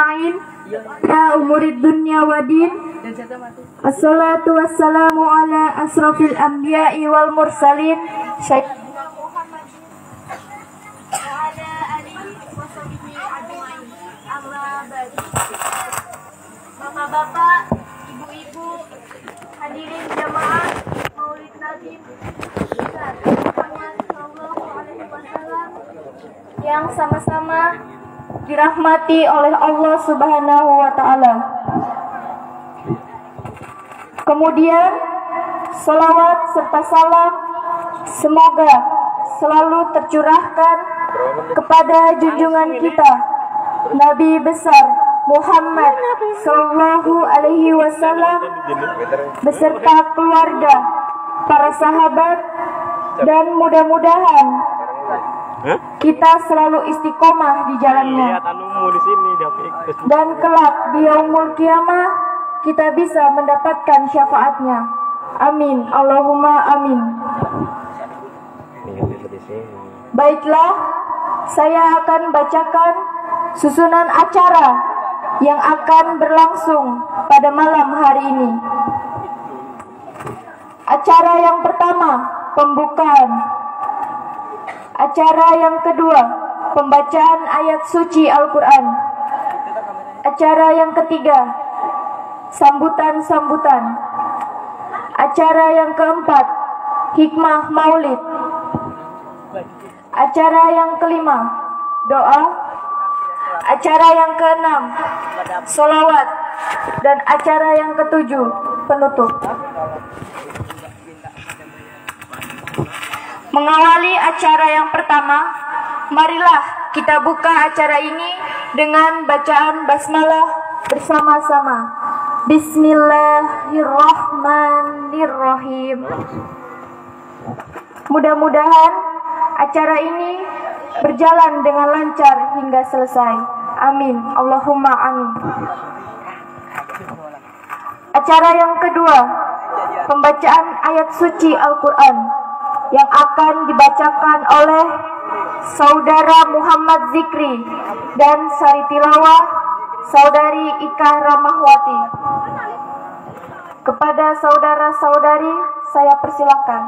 Ain Ya umurid dunya wa din. Assalatu wassalamu ala asrafil anbiya'i wal mursalin. Bapak-bapak, ibu-ibu, hadirin Nabi. Yang sama-sama dirahmati oleh Allah Subhanahu wa taala. Kemudian salawat serta salam semoga selalu tercurahkan kepada junjungan kita Nabi besar Muhammad Sallallahu Alaihi Wasallam beserta keluarga, para sahabat, dan mudah-mudahan kita selalu istiqomah di jalannya. Lihat anumu di sini David. Dan kelak di yaumul kiamah kita bisa mendapatkan syafaatnya. Amin. Allahumma amin. Baiklah, saya akan bacakan susunan acara yang akan berlangsung pada malam hari ini. Acara yang pertama, pembukaan. Acara yang kedua, pembacaan ayat suci Al-Quran. Acara yang ketiga, sambutan-sambutan. Acara yang keempat, hikmah maulid. Acara yang kelima, doa. Acara yang keenam, solawat. Dan acara yang ketujuh, penutup. Mengawali acara yang pertama, marilah kita buka acara ini dengan bacaan basmalah bersama-sama. Bismillahirrahmanirrahim. Mudah-mudahan acara ini berjalan dengan lancar hingga selesai. Amin. Allahumma amin. Acara yang kedua, pembacaan ayat suci Al-Quran yang akan dibacakan oleh Saudara Muhammad Zikri dan Sari Tilawah Saudari Ika Ramahwati. Kepada saudara-saudari saya persilakan.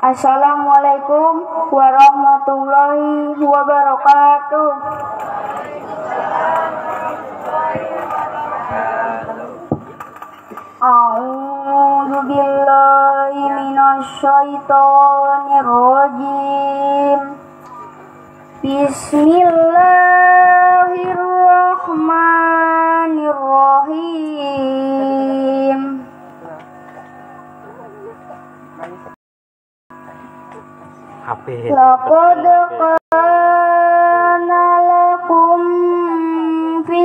Assalamualaikum warahmatullahi wabarakatuh. A'udzu billahi minasyaitonir rajim. Bismillahirrahmanirrahim. HP. Laqad kana lakum fi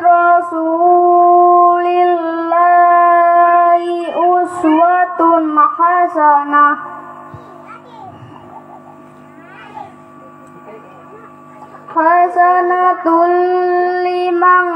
rasulillahi uswatun hasanah Hasanatul liman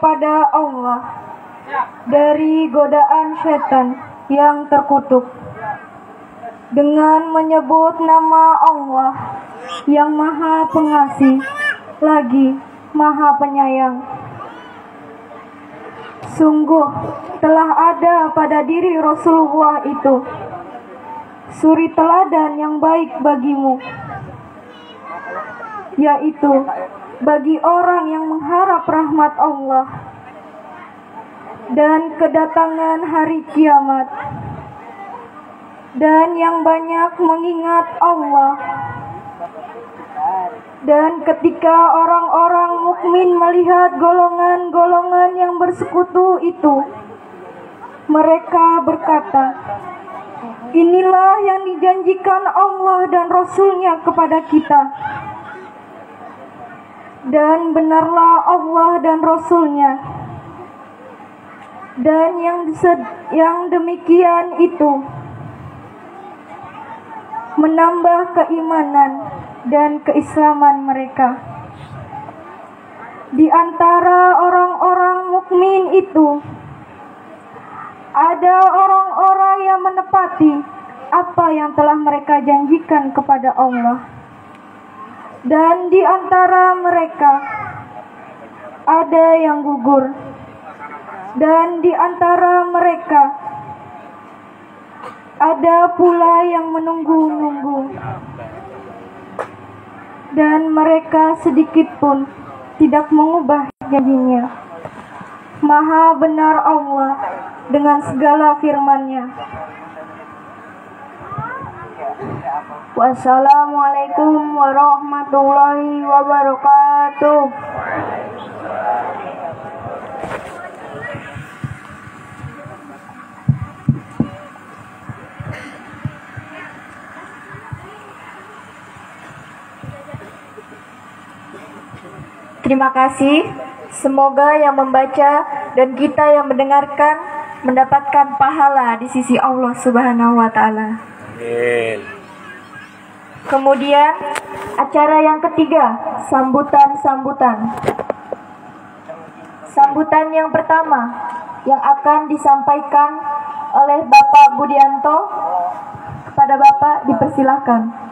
kepada Allah dari godaan setan yang terkutuk dengan menyebut nama Allah yang maha pengasih lagi maha penyayang. Sungguh telah ada pada diri Rasulullah itu suri teladan yang baik bagimu, yaitu bagi orang yang mengharap rahmat Allah dan kedatangan hari kiamat dan yang banyak mengingat Allah dan ketika orang-orang mukmin melihat golongan-golongan yang bersekutu itu, mereka berkata, Inilah yang dijanjikan Allah dan Rasulnya kepada kita. Dan benarlah Allah dan Rasulnya. Dan yang, yang demikian itu menambah keimanan dan keislaman mereka. Di antara orang-orang mukmin itu ada orang-orang yang menepati apa yang telah mereka janjikan kepada Allah. Dan di antara mereka ada yang gugur. Dan di antara mereka ada pula yang menunggu-nunggu dan mereka sedikit pun tidak mengubah janjinya. Maha benar Allah dengan segala firman-Nya. Wassalamualaikum warahmatullahi wabarakatuh. Terima kasih. Semoga yang membaca dan kita yang mendengarkan mendapatkan pahala di sisi Allah Subhanahu wa taala. Kemudian acara yang ketiga, sambutan-sambutan. Sambutan yang pertama yang akan disampaikan oleh Bapak Budianto kepada Bapak dipersilahkan.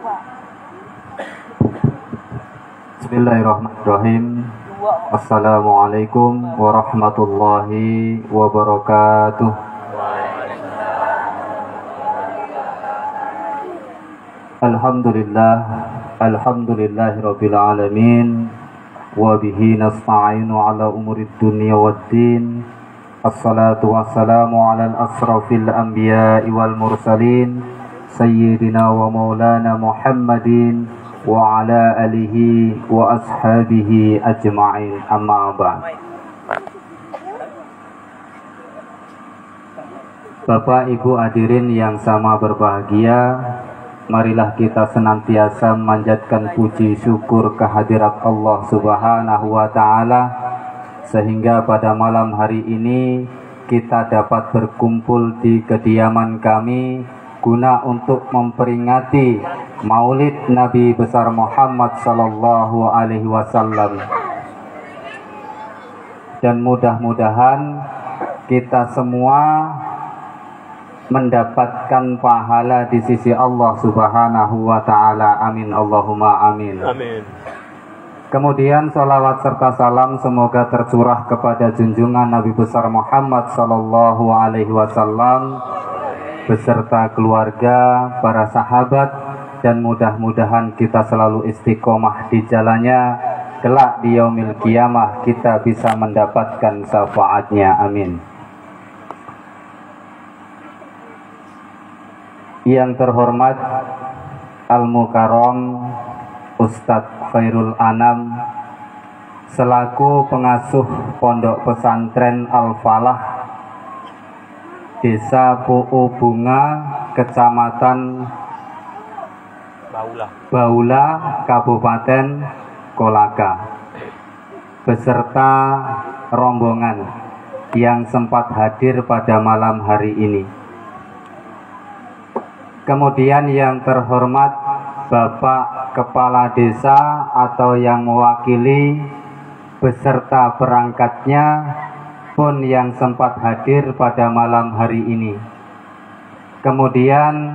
Bismillahirrahmanirrahim. Assalamualaikum warahmatullahi wabarakatuh. Alhamdulillah Alhamdulillahi Rabbil Alamin. Wabihi nasta'inu ala umurid dunia waddin Assalatu wassalamu ala al-asrafil anbiya'i wal mursalin Muhammadin Wa ala alihi wa ashabihi ajma'in. Amma ba'd. Bapak Ibu hadirin yang sama berbahagia Marilah kita senantiasa memanjatkan puji syukur kehadirat Allah Subhanahu wa taala sehingga pada malam hari ini kita dapat berkumpul di kediaman kami guna untuk memperingati Maulid Nabi besar Muhammad sallallahu alaihi wasallam. Dan mudah-mudahan kita semua mendapatkan pahala di sisi Allah Subhanahu wa taala. Amin Allahumma amin. Amin. Kemudian salawat serta salam semoga tercurah kepada junjungan Nabi besar Muhammad sallallahu alaihi wasallam beserta keluarga, para sahabat dan mudah-mudahan kita selalu istiqomah di jalannya. Kelak di yaumil kiamah kita bisa mendapatkan syafaatnya. Amin. Yang terhormat Al-Mukarram Ustadz Khairul Anam selaku pengasuh Pondok Pesantren Al-Falah Desa Pu'u Bunga Kecamatan Baula. Baula Kabupaten Kolaka beserta rombongan yang sempat hadir pada malam hari ini. Kemudian yang terhormat Bapak Kepala Desa atau yang mewakili beserta perangkatnya pun yang sempat hadir pada malam hari ini. Kemudian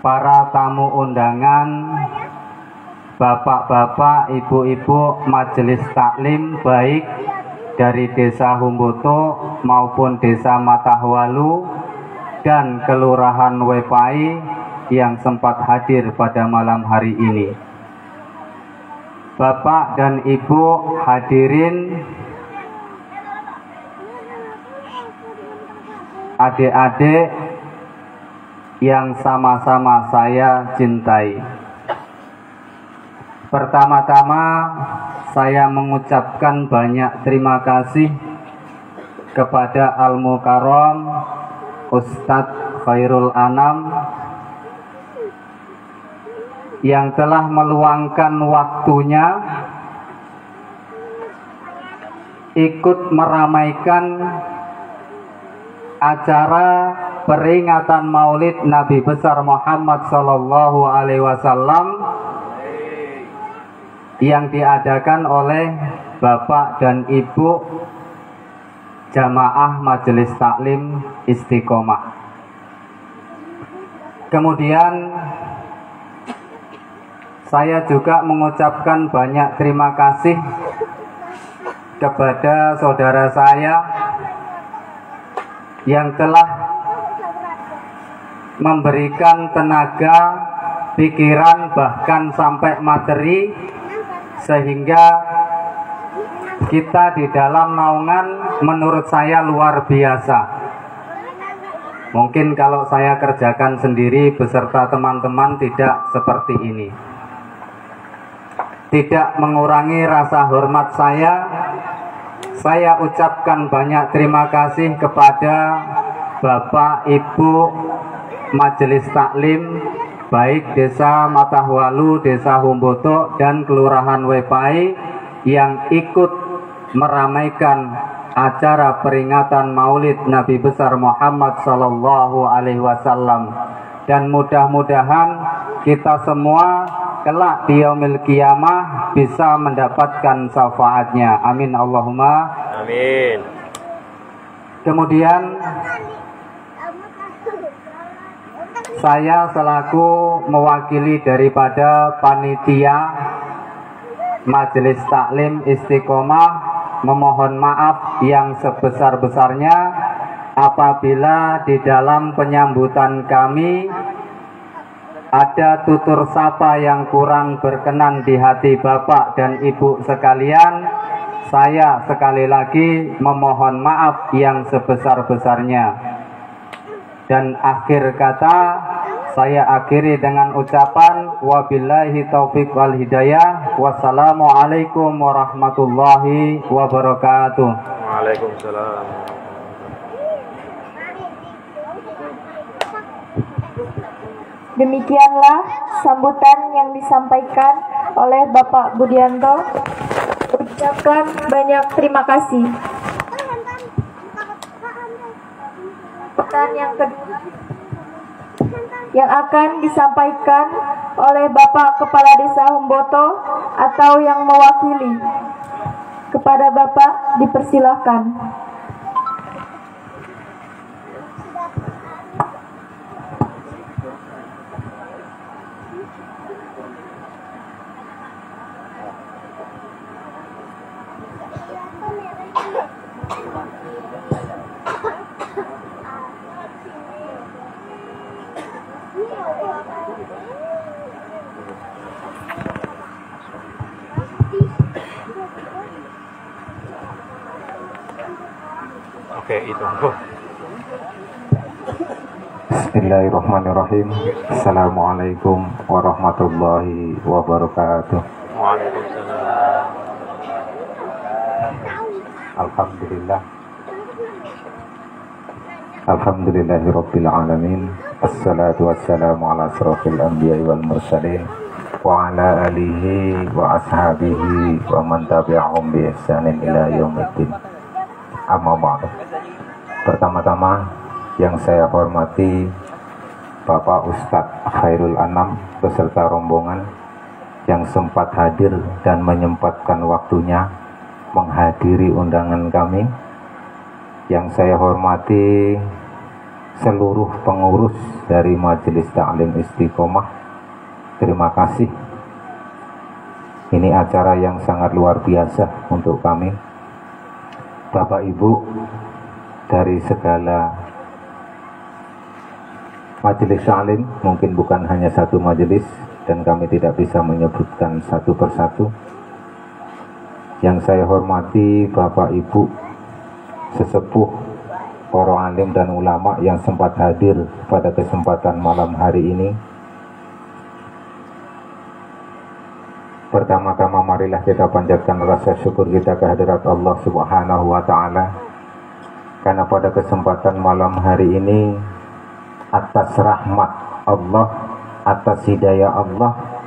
para tamu undangan, bapak-bapak, ibu-ibu majelis taklim baik dari Desa Humboto maupun Desa Matahwalu dan Kelurahan Wepai yang sempat hadir pada malam hari ini. Bapak dan Ibu hadirin adik-adik yang sama-sama saya cintai. Pertama-tama saya mengucapkan banyak terima kasih kepada Al Mukarram Ustadz Khairul Anam yang telah meluangkan waktunya ikut meramaikan acara peringatan Maulid Nabi besar Muhammad Sallallahu Alaihi Wasallam yang diadakan oleh Bapak dan Ibu Jamaah Majelis Taklim Istiqomah. Kemudian saya juga mengucapkan banyak terima kasih kepada saudara saya yang telah memberikan tenaga, pikiran, bahkan sampai materi sehingga kita di dalam naungan menurut saya luar biasa. Mungkin kalau saya kerjakan sendiri beserta teman-teman tidak seperti ini. Tidak mengurangi rasa hormat saya, saya ucapkan banyak terima kasih kepada Bapak Ibu Majelis Taklim baik Desa Matahwalu, Desa Humboto dan Kelurahan Wepai yang ikut meramaikan acara peringatan Maulid Nabi besar Muhammad sallallahu alaihi wasallam. Dan mudah-mudahan kita semua kelak di yaumil kiamah bisa mendapatkan syafaatnya. Amin Allahumma. Amin. Kemudian saya selaku mewakili daripada panitia Majelis Taklim Istiqomah memohon maaf yang sebesar-besarnya apabila di dalam penyambutan kami ada tutur sapa yang kurang berkenan di hati Bapak dan Ibu sekalian, saya sekali lagi memohon maaf yang sebesar-besarnya. Dan akhir kata, saya akhiri dengan ucapan wabillahi taufik wal hidayah. Wassalamualaikum warahmatullahi wabarakatuh. Waalaikumsalam. Demikianlah sambutan yang disampaikan oleh Bapak Budianto. Ucapkan banyak terima kasih. Sambutan yang kedua yang akan disampaikan oleh Bapak Kepala Desa Humboto atau yang mewakili. Kepada Bapak dipersilahkan. Oke, itu. Bismillahirrahmanirrahim Assalamualaikum warahmatullahi wabarakatuh. Alhamdulillah Alhamdulillahirabbil alamin Assalatu wassalamu ala asrafil anbiya'i wal mursalin wa ala alihi wa ashabihi wa man tabi'ahum bi ihsanin ila yaumiddin. Amma ba'du. Pertama-tama yang saya hormati Bapak Ustadz Khairul Anam beserta rombongan yang sempat hadir dan menyempatkan waktunya menghadiri undangan kami. Yang saya hormati seluruh pengurus dari Majelis Taklim Istiqomah. Terima kasih. Ini acara yang sangat luar biasa untuk kami. Bapak Ibu dari segala majelis salim mungkin bukan hanya satu majelis dan kami tidak bisa menyebutkan satu persatu. Yang saya hormati Bapak Ibu sesepuh para alim dan ulama yang sempat hadir pada kesempatan malam hari ini. Pertama-tama marilah kita panjatkan rasa syukur kita kehadirat Allah Subhanahu wa taala. Karena pada kesempatan malam hari ini atas rahmat Allah, atas hidayah Allah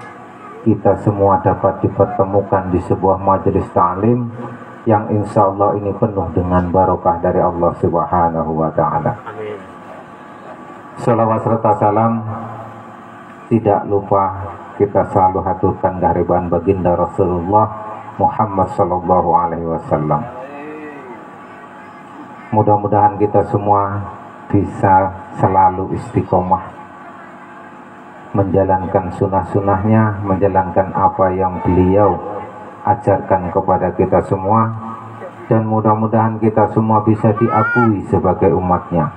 kita semua dapat dipertemukan di sebuah majelis ta'lim yang insya Allah ini penuh dengan barokah dari Allah Subhanahu wa taala. Salawat serta salam tidak lupa kita selalu haturkan kehadiran baginda Rasulullah Muhammad Sallallahu Alaihi Wasallam. Mudah-mudahan kita semua bisa selalu istiqomah. Menjalankan sunnah-sunnahnya, menjalankan apa yang beliau ajarkan kepada kita semua. Dan mudah-mudahan kita semua bisa diakui sebagai umatnya.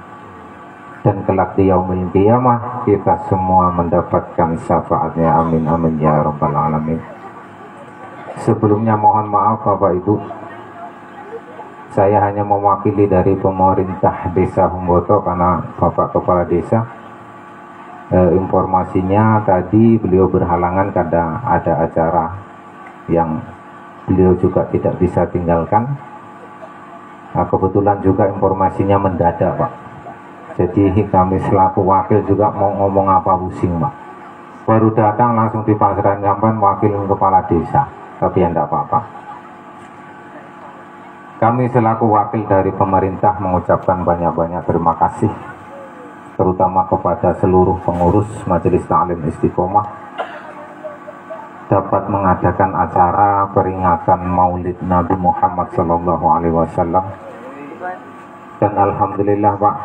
Dan kelak di yaumil qiyamah kita semua mendapatkan syafaatnya. Amin amin ya rabbal alamin. Sebelumnya mohon maaf Bapak Ibu saya hanya mewakili dari pemerintah desa Humboto karena Bapak Kepala Desa e, informasinya tadi beliau berhalangan karena ada acara yang beliau juga tidak bisa tinggalkan nah, kebetulan juga informasinya mendadak Pak jadi kami selaku wakil juga mau ngomong apa pusing Pak. Baru datang langsung dipasrahkan sampai wakil kepala desa. Tapi ya enggak apa-apa. Kami selaku wakil dari pemerintah mengucapkan banyak-banyak terima kasih terutama kepada seluruh pengurus Majelis Ta'lim Istiqomah. Dapat mengadakan acara peringatan Maulid Nabi Muhammad Sallallahu Alaihi Wasallam. Dan Alhamdulillah Pak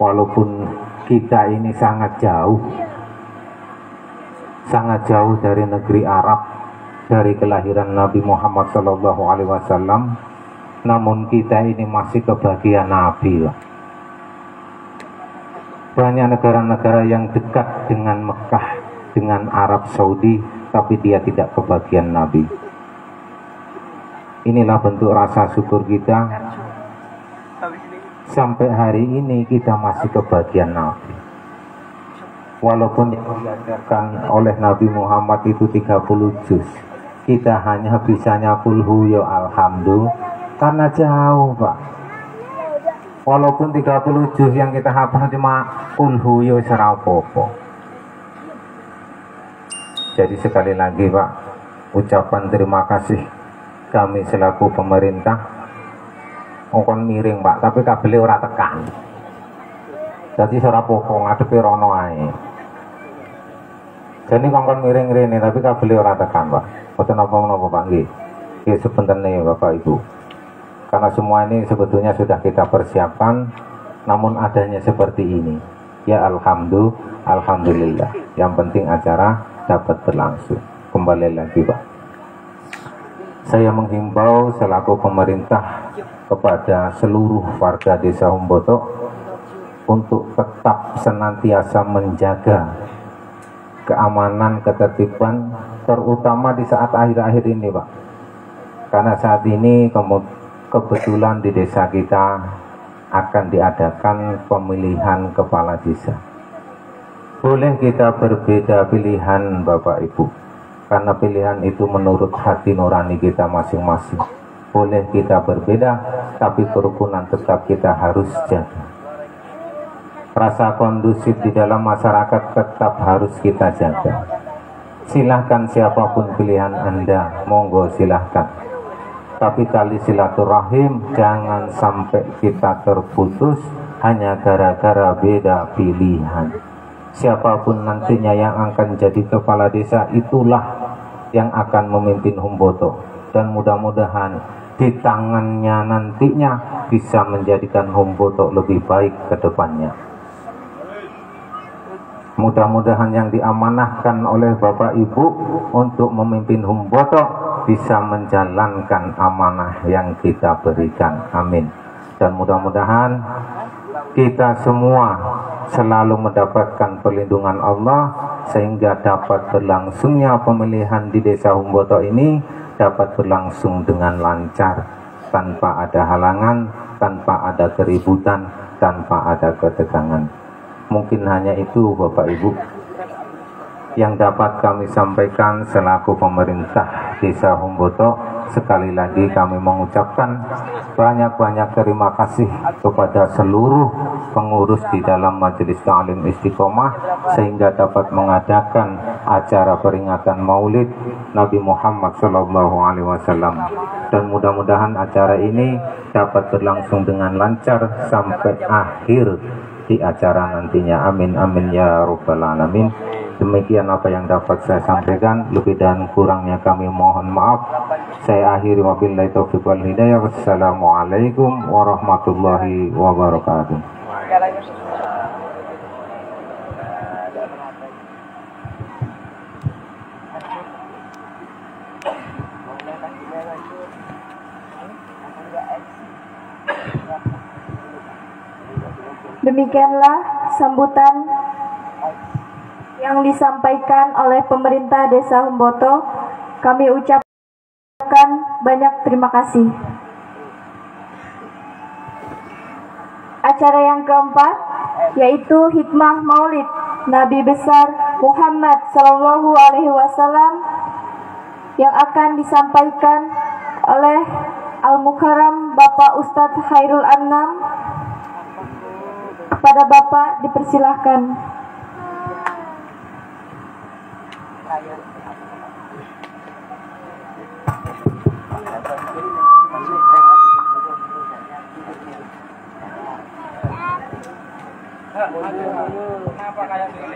walaupun kita ini sangat jauh sangat jauh dari negeri Arab dari kelahiran Nabi Muhammad Sallallahu Alaihi Wasallam namun kita ini masih kebagian Nabi lah. banyak negara-negara yang dekat dengan Mekah dengan Arab Saudi tapi dia tidak kebagian Nabi. Inilah bentuk rasa syukur kita. Sampai hari ini kita masih kebagian Nabi. Walaupun diajarkan oleh Nabi Muhammad itu 30 juz kita hanya bisanya kulhu ya alhamdulillah karena jauh pak walaupun 30 juz yang kita hafal cuma kulhu ya serapopo jadi sekali lagi pak ucapan terima kasih kami selaku pemerintah ngkon miring pak tapi kabel ora tekan jadi ora pokok ngadepi rono ae Jadi kongkon miring rene tapi kabeli ora tekan Pak. Boten napa-napa Pak. Nggih sebentar nih Bapak Ibu. Karena semua ini sebetulnya sudah kita persiapkan namun adanya seperti ini. Ya alhamdulillah, alhamdulillah. Yang penting acara dapat berlangsung. Kembali lagi Pak. Saya menghimbau selaku pemerintah kepada seluruh warga desa Humboto untuk tetap senantiasa menjaga keamanan, ketertiban, terutama di saat akhir-akhir ini, Pak. Karena saat ini kemu- kebetulan di desa kita akan diadakan pemilihan kepala desa. Boleh kita berbeda pilihan, Bapak Ibu, karena pilihan itu menurut hati nurani kita masing-masing. Boleh kita berbeda, tapi kerukunan tetap kita harus jaga rasa kondusif di dalam masyarakat tetap harus kita jaga. Silahkan siapa pun pilihan Anda, monggo silahkan. Tapi tali silaturahim jangan sampai kita terputus hanya gara-gara beda pilihan. Siapa pun nantinya yang akan jadi kepala desa itulah yang akan memimpin Humboto. Dan mudah-mudahan di tangannya nantinya bisa menjadikan Humboto lebih baik ke depannya. Mudah-mudahan yang diamanahkan oleh Bapak Ibu untuk memimpin Humboto bisa menjalankan amanah yang kita berikan. Amin. Dan mudah-mudahan kita semua selalu mendapatkan perlindungan Allah sehingga dapat berlangsungnya pemilihan di Desa Humboto ini dapat berlangsung dengan lancar tanpa ada halangan, tanpa ada keributan, tanpa ada ketegangan. Mungkin hanya itu Bapak Ibu yang dapat kami sampaikan selaku pemerintah Desa Humboto. Sekali lagi kami mengucapkan banyak-banyak terima kasih kepada seluruh pengurus di dalam Majelis Ta'lim Istiqomah sehingga dapat mengadakan acara peringatan Maulid Nabi Muhammad Shallallahu Alaihi Wasallam dan mudah-mudahan acara ini dapat berlangsung dengan lancar sampai akhir di acara nantinya. Amin amin ya rabbal alamin. Demikian apa yang dapat saya sampaikan. Lebih dan kurangnya kami mohon maaf. Saya akhiri wabillahi taufiq wal hidayah. Wassalamualaikum warahmatullahi wabarakatuh. Demikianlah sambutan yang disampaikan oleh pemerintah Desa Humboto. Kami ucapkan banyak terima kasih. Acara yang keempat yaitu hikmah Maulid Nabi besar Muhammad Sallallahu Alaihi Wasallam yang akan disampaikan oleh Al Mukarram Bapak Ustadz Khairul Anam kepada Bapak dipersilahkan. kayu Kenapa kayak gini?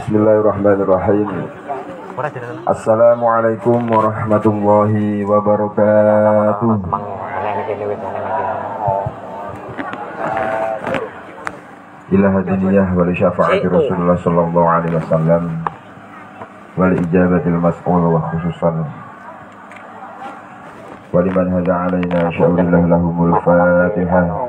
Bismillahirrahmanirrahim. Assalamualaikum warahmatullahi wabarakatuh. Ila hadiniyah wa li syafaati Rasulullah sallallahu alaihi wasallam wa li ijabatil mas'ul wa khususan wa liman hada alaina sya'urillah lahumul fatihah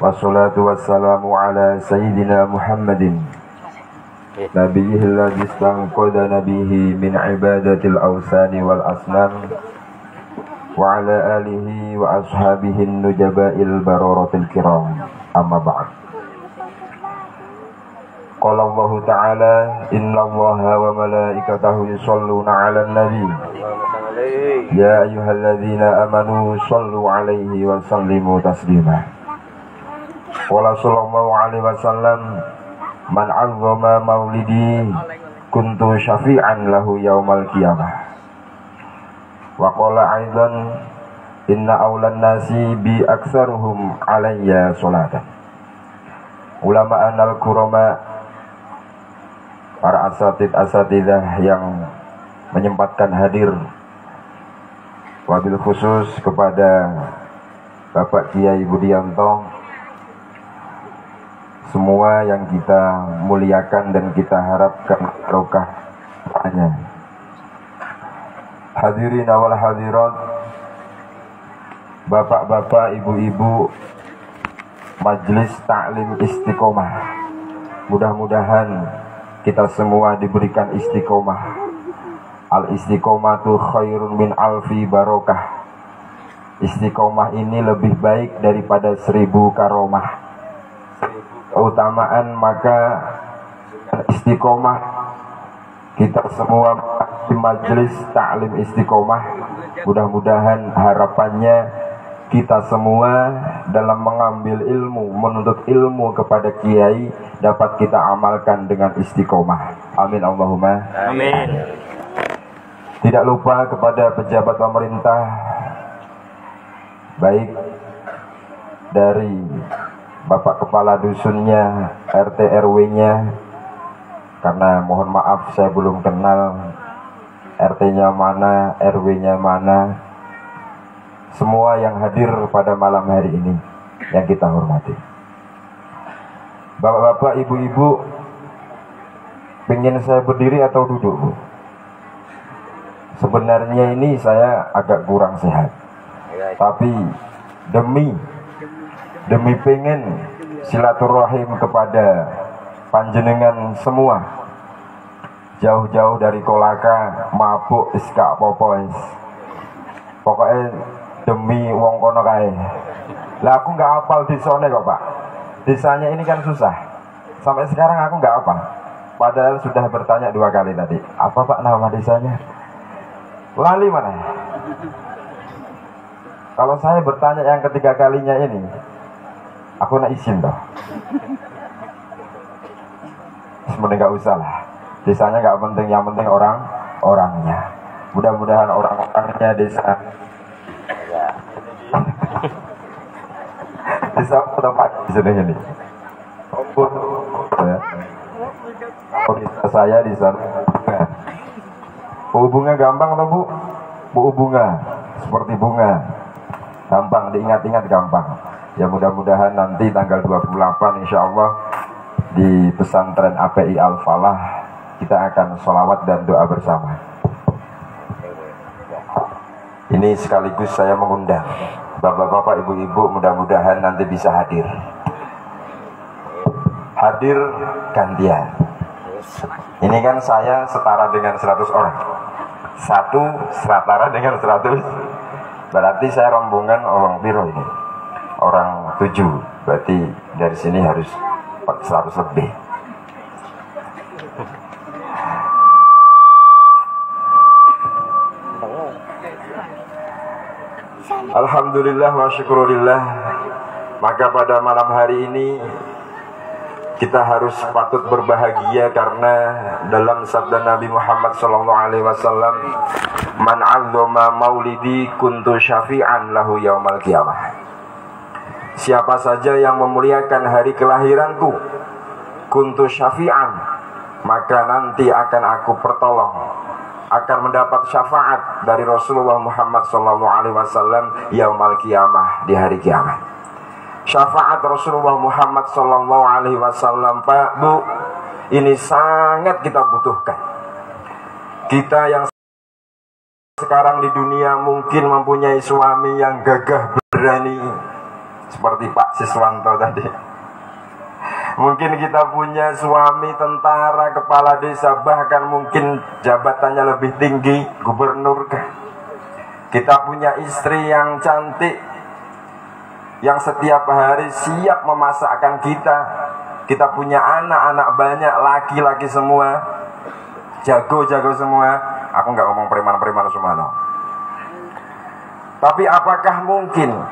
والصلاة والسلام على سيدنا محمد. نبيه الذي استنقذنا به من عبادة الأوثان والأصنام وعلى آله وأصحابه النجباء البررة الكرام. أما بعد. قال الله تعالى إن الله وملائكته يصلون على النبي. يا أيها الذين آمنوا صلوا عليه وسلموا تسليما. Wala sallallahu alaihi wasallam Man anggoma maulidi Kuntu syafi'an lahu yaumal qiyamah. Wa qala aidan Inna awlan nasi bi aksaruhum alayya sholatan ulama anal kurama Para asatid asatidah yang menyempatkan hadir Wabil khusus kepada Bapak Kiai Budianto semua yang kita muliakan dan kita harapkan barokah hanya hadirin awal hadirat bapak-bapak ibu-ibu majelis taklim istiqomah. Mudah-mudahan kita semua diberikan istiqomah. Al istiqomatu khairun min alfi barokah. Istiqomah ini lebih baik daripada seribu karomah keutamaan maka istiqomah kita semua di majelis taklim istiqomah. Mudah-mudahan harapannya kita semua dalam mengambil ilmu menuntut ilmu kepada kiai dapat kita amalkan dengan istiqomah. Amin Allahumma. Amin. tidak lupa kepada pejabat pemerintah baik dari Bapak Kepala Dusunnya, RT RW-nya, karena mohon maaf saya belum kenal RT-nya mana, RW-nya mana. Semua yang hadir pada malam hari ini yang kita hormati. Bapak-bapak, ibu-ibu, pengen saya berdiri atau duduk, Bu? Sebenarnya ini saya agak kurang sehat. Tapi demi demi pengen silaturahim kepada panjenengan semua. Jauh-jauh dari kolaka mabuk iska popois pokoknya demi wong kono kae. Lah aku nggak hafal desone kok pak. Desanya ini kan susah. Sampai sekarang aku nggak apa padahal sudah bertanya dua kali tadi. Apa pak nama desanya? Lali mana? Kalau saya bertanya yang ketiga kalinya ini aku nak izin toh. Sebenarnya nggak usah lah. Desanya nggak penting yang penting orang orangnya. Mudah-mudahan orang-orangnya desa. Desa tempat di sini ini? Maupun, ya. Saya di sana. Bu gampang atau bu? Bu bunga seperti bunga. Gampang diingat-ingat gampang ya mudah-mudahan nanti tanggal 28 insya Allah di pesantren API Al-Falah kita akan sholawat dan doa bersama. Ini sekaligus saya mengundang bapak-bapak ibu-ibu mudah-mudahan nanti bisa hadir. Hadir gantian. Ini kan saya setara dengan 100 orang. Satu setara dengan 100 berarti saya rombongan orang biro ini orang tujuh. Berarti dari sini harus 100 lebih. Alhamdulillah wa syukurillah. Maka pada malam hari ini kita harus patut berbahagia karena dalam sabda Nabi Muhammad wasallam man maulidi kuntu syafi'an lahu yaumal qiyamah Siapa saja yang memuliakan hari kelahiranku kuntu syafi'an maka nanti akan aku pertolong. Akan mendapat syafaat dari Rasulullah Muhammad wasallam yaumal qiyamah di hari kiamat. Syafaat Rasulullah Muhammad Wasallam Pak Bu ini sangat kita butuhkan. Kita yang sekarang di dunia mungkin mempunyai suami yang gagah berani seperti Pak Siswanto tadi Mungkin kita punya suami tentara, kepala desa, bahkan mungkin jabatannya lebih tinggi, gubernur? Kita punya istri yang cantik, yang setiap hari siap memasakkan kita. Kita punya anak-anak banyak, laki-laki semua, jago-jago semua. Aku nggak ngomong preman-preman semua. Tapi apakah mungkin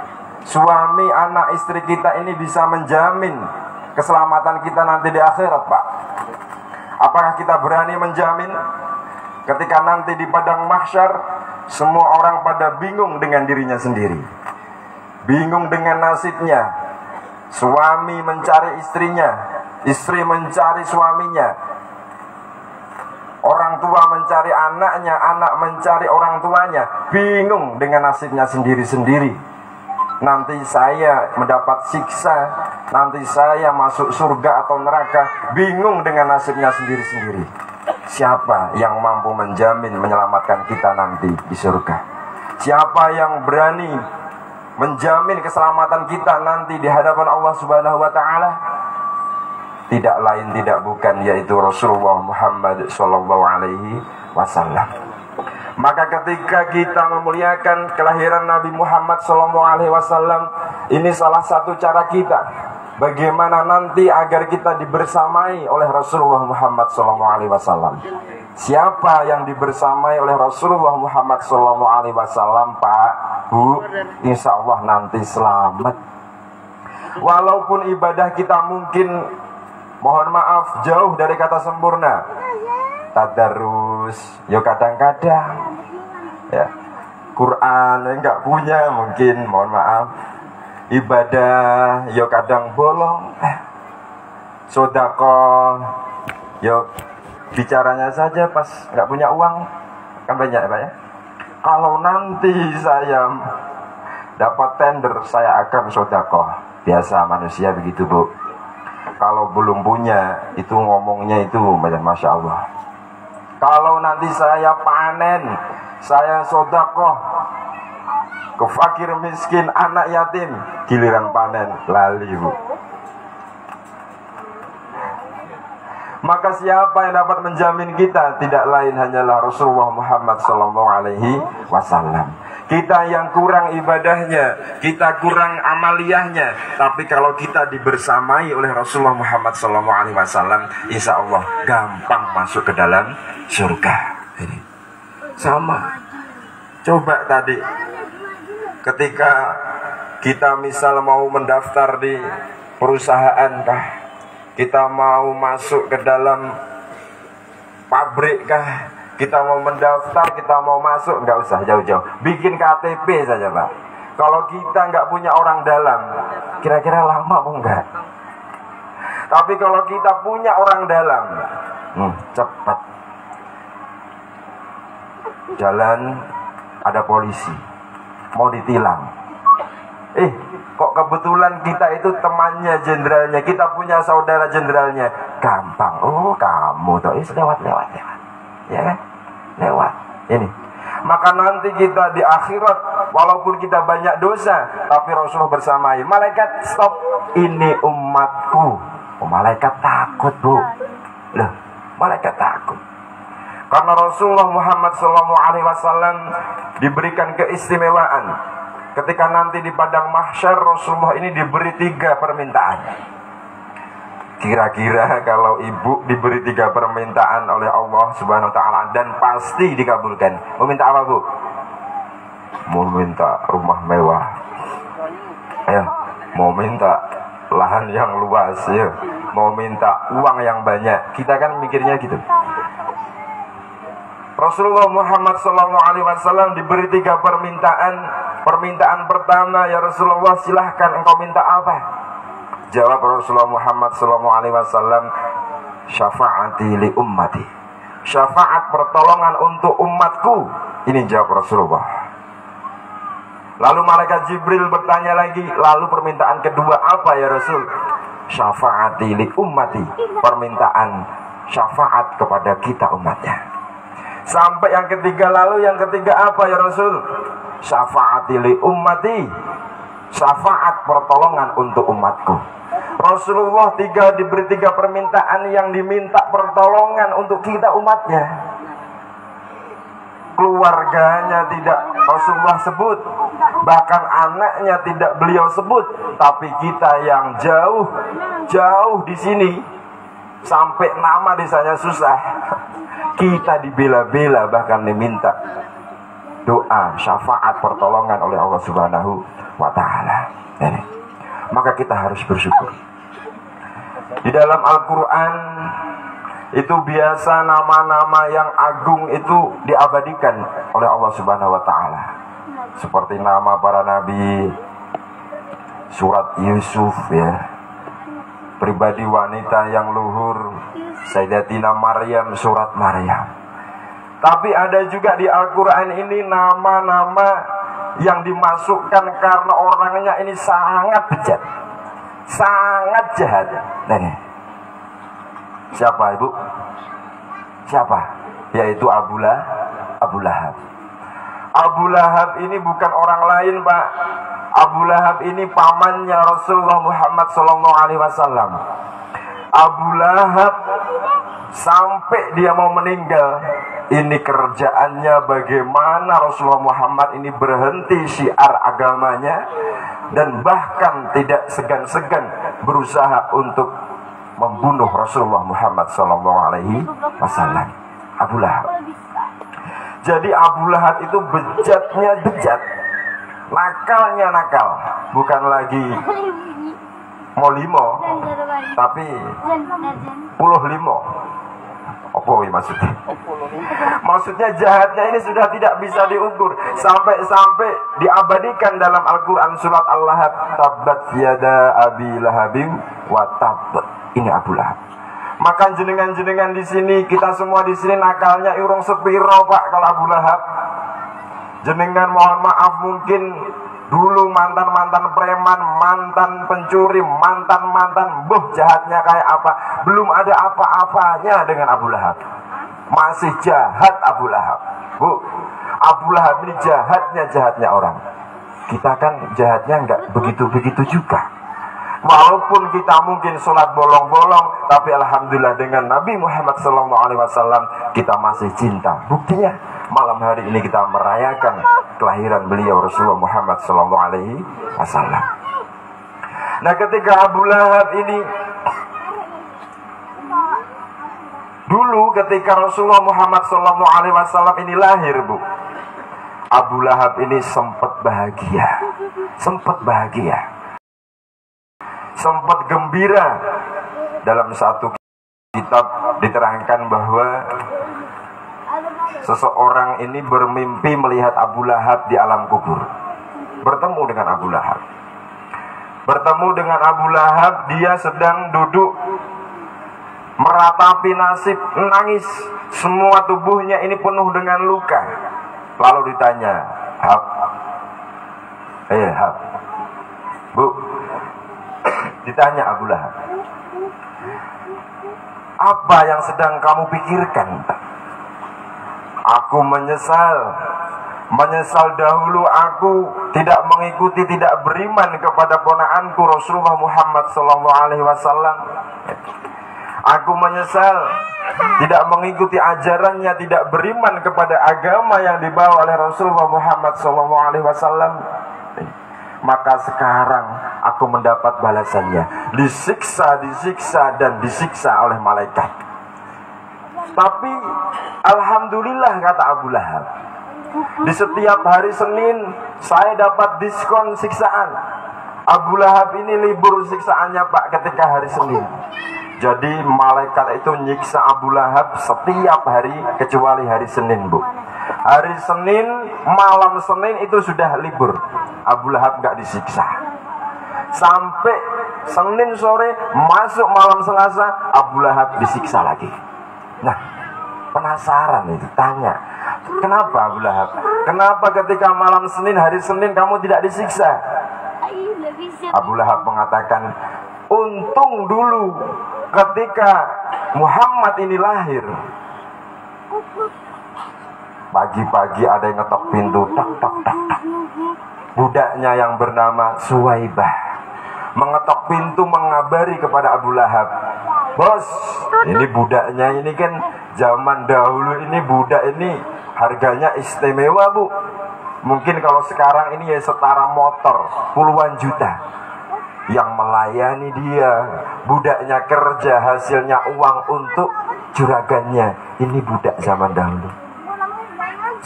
suami anak istri kita ini bisa menjamin keselamatan kita nanti di akhirat, Pak? Apakah kita berani menjamin ketika nanti di padang mahsyar semua orang pada bingung dengan dirinya sendiri? Bingung dengan nasibnya. Suami mencari istrinya, istri mencari suaminya. Orang tua mencari anaknya, anak mencari orang tuanya, bingung dengan nasibnya sendiri-sendiri nanti saya mendapat siksa, nanti saya masuk surga atau neraka, bingung dengan nasibnya sendiri-sendiri. Siapa yang mampu menjamin menyelamatkan kita nanti di surga? Siapa yang berani menjamin keselamatan kita nanti di hadapan Allah Subhanahu wa taala? Tidak lain tidak bukan yaitu Rasulullah Muhammad sallallahu alaihi wasallam. Maka ketika kita memuliakan kelahiran Nabi Muhammad SAW, ini salah satu cara kita. Bagaimana nanti agar kita dibersamai oleh Rasulullah Muhammad SAW. Siapa yang dibersamai oleh Rasulullah Muhammad SAW, Pak, Bu, insya Allah nanti selamat. Walaupun ibadah kita mungkin, mohon maaf, jauh dari kata sempurna tadarus. Yo kadang-kadang. Ya. Quran enggak punya mungkin mohon maaf. Ibadah yo kadang bolong. Eh, sodako yo bicaranya saja pas nggak punya uang. Kan banyak ya pak ya? Kalau nanti saya dapat tender saya akan sodako biasa manusia begitu bu. Kalau belum punya itu ngomongnya itu masya Allah kalau nanti saya panen, saya sodakoh ke fakir miskin, anak yatim, giliran panen lali bu. Maka siapa yang dapat menjamin kita tidak lain hanyalah Rasulullah Muhammad Sallallahu Alaihi Wasallam. Kita yang kurang ibadahnya, kita kurang amaliyahnya, tapi kalau kita dibersamai oleh Rasulullah Muhammad Sallallahu Alaihi Wasallam, Insya Allah gampang masuk ke dalam surga. Ini sama. Coba tadi ketika kita misal mau mendaftar di perusahaan kah kita mau masuk ke dalam pabrik kah? Kita mau mendaftar, kita mau masuk, nggak usah jauh-jauh. Bikin KTP saja, Pak. Kalau kita nggak punya orang dalam, kira-kira lama mau nggak? Tapi kalau kita punya orang dalam, hmm, cepat. Jalan ada polisi, mau ditilang. Eh, Kok kebetulan kita itu temannya jenderalnya, kita punya saudara jenderalnya. Gampang. Oh, kamu tuh lewat lewat lewat. Ya kan? Lewat. Ini. Maka nanti kita di akhirat walaupun kita banyak dosa, tapi Rasulullah bersamai. Malaikat stop. Ini umatku. Oh, malaikat takut, Bu. Loh, malaikat takut. Karena Rasulullah Muhammad SAW diberikan keistimewaan ketika nanti di padang mahsyar Rasulullah ini diberi tiga permintaan. Kira-kira kalau ibu diberi tiga permintaan oleh Allah Subhanahu wa taala dan pasti dikabulkan. Mau minta apa, Bu? Mau minta rumah mewah. Ya, mau minta lahan yang luas ya. Mau minta uang yang banyak. Kita kan mikirnya gitu. Rasulullah Muhammad SAW diberi tiga permintaan. Permintaan pertama, ya Rasulullah silahkan engkau minta apa? Jawab Rasulullah Muhammad SAW, syafaati li ummati. Syafaat pertolongan untuk umatku. Ini jawab Rasulullah. Lalu malaikat Jibril bertanya lagi, lalu permintaan kedua apa ya Rasul? Syafaati li ummati. Permintaan syafaat kepada kita umatnya. Sampai yang ketiga lalu yang ketiga apa ya Rasul? Syafaatili ummati. Syafaat pertolongan untuk umatku. Rasulullah tiga diberi tiga permintaan yang diminta pertolongan untuk kita umatnya. Keluarganya tidak Rasulullah sebut, bahkan anaknya tidak beliau sebut, tapi kita yang jauh jauh di sini sampai nama desanya susah. Kita dibela-bela bahkan diminta doa, syafaat, pertolongan oleh Allah Subhanahu wa taala. Maka kita harus bersyukur. Di dalam Al-Qur'an itu biasa nama-nama yang agung itu diabadikan oleh Allah Subhanahu wa taala. Seperti nama para nabi surat Yusuf ya. Pribadi wanita yang luhur Sayyidatina Maryam surat Maryam. Tapi ada juga di Al-Quran ini nama-nama yang dimasukkan karena orangnya ini sangat bejat. Sangat jahat. Ini. Siapa ibu? Siapa? Yaitu Abu, lah, Abu Lahab. Abu Lahab ini bukan orang lain pak. Abu Lahab ini pamannya Rasulullah Muhammad SAW. Abu Lahab sampai dia mau meninggal ini kerjaannya bagaimana Rasulullah Muhammad ini berhenti syiar agamanya dan bahkan tidak segan-segan berusaha untuk membunuh Rasulullah Muhammad Sallallahu Alaihi Wasallam. Abu Lahab. Jadi Abu Lahab itu bejatnya bejat, nakalnya nakal, bukan lagi mau limo, tapi puluh limo. Apa ini maksudnya? Maksudnya jahatnya ini sudah tidak bisa diukur sampai-sampai diabadikan dalam Al-Qur'an surat Al-Lahab tabat yada abi lahabim wa tab. Ini Abu Lahab. Maka jenengan-jenengan di sini kita semua di sini nakalnya urung sepiro Pak kalau Abu Lahab. Jenengan mohon maaf mungkin Dulu mantan-mantan preman, mantan pencuri, mantan-mantan buh jahatnya kayak apa. Belum ada apa-apanya dengan Abu Lahab. Masih jahat Abu Lahab. Bu, Abu Lahab ini jahatnya jahatnya orang. Kita kan jahatnya nggak begitu-begitu juga. Walaupun kita mungkin sholat bolong-bolong, tapi alhamdulillah dengan Nabi Muhammad SAW kita masih cinta. Buktinya malam hari ini kita merayakan kelahiran beliau Rasulullah Muhammad SAW. Nah ketika Abu Lahab ini dulu ketika Rasulullah Muhammad SAW ini lahir bu, Abu Lahab ini sempat bahagia, sempat bahagia, sempat gembira dalam satu kitab diterangkan bahwa seseorang ini bermimpi melihat Abu Lahab di alam kubur. Bertemu dengan Abu Lahab. Bertemu dengan Abu Lahab, dia sedang duduk meratapi nasib, nangis. Semua tubuhnya ini penuh dengan luka. Lalu ditanya, Hab, eh Hab, Bu, ditanya Abu Lahab, apa yang sedang kamu pikirkan? Aku menyesal Menyesal dahulu aku tidak mengikuti, tidak beriman kepada ponaanku Rasulullah Muhammad Wasallam. Aku menyesal tidak mengikuti ajarannya, tidak beriman kepada agama yang dibawa oleh Rasulullah Muhammad Wasallam. Maka sekarang aku mendapat balasannya, disiksa, disiksa dan disiksa oleh malaikat. Tapi Alhamdulillah kata Abu Lahab. Di setiap hari Senin saya dapat diskon siksaan. Abu Lahab ini libur siksaannya Pak ketika hari Senin. Jadi malaikat itu nyiksa Abu Lahab setiap hari kecuali hari Senin Bu. Hari Senin malam Senin itu sudah libur. Abu Lahab nggak disiksa. Sampai Senin sore masuk malam Selasa Abu Lahab disiksa lagi. Nah, penasaran itu tanya kenapa Abu Lahab? Kenapa ketika malam Senin hari Senin kamu tidak disiksa? Abu Lahab mengatakan untung dulu ketika Muhammad ini lahir. Pagi-pagi ada yang ngetok pintu tak tak tak tak budaknya yang bernama Suwaibah mengetok pintu mengabari kepada Abu Lahab. Bos, ini budaknya ini kan zaman dahulu ini budak ini harganya istimewa bu. Mungkin kalau sekarang ini ya setara motor puluhan juta yang melayani dia budaknya kerja hasilnya uang untuk juragannya ini budak zaman dahulu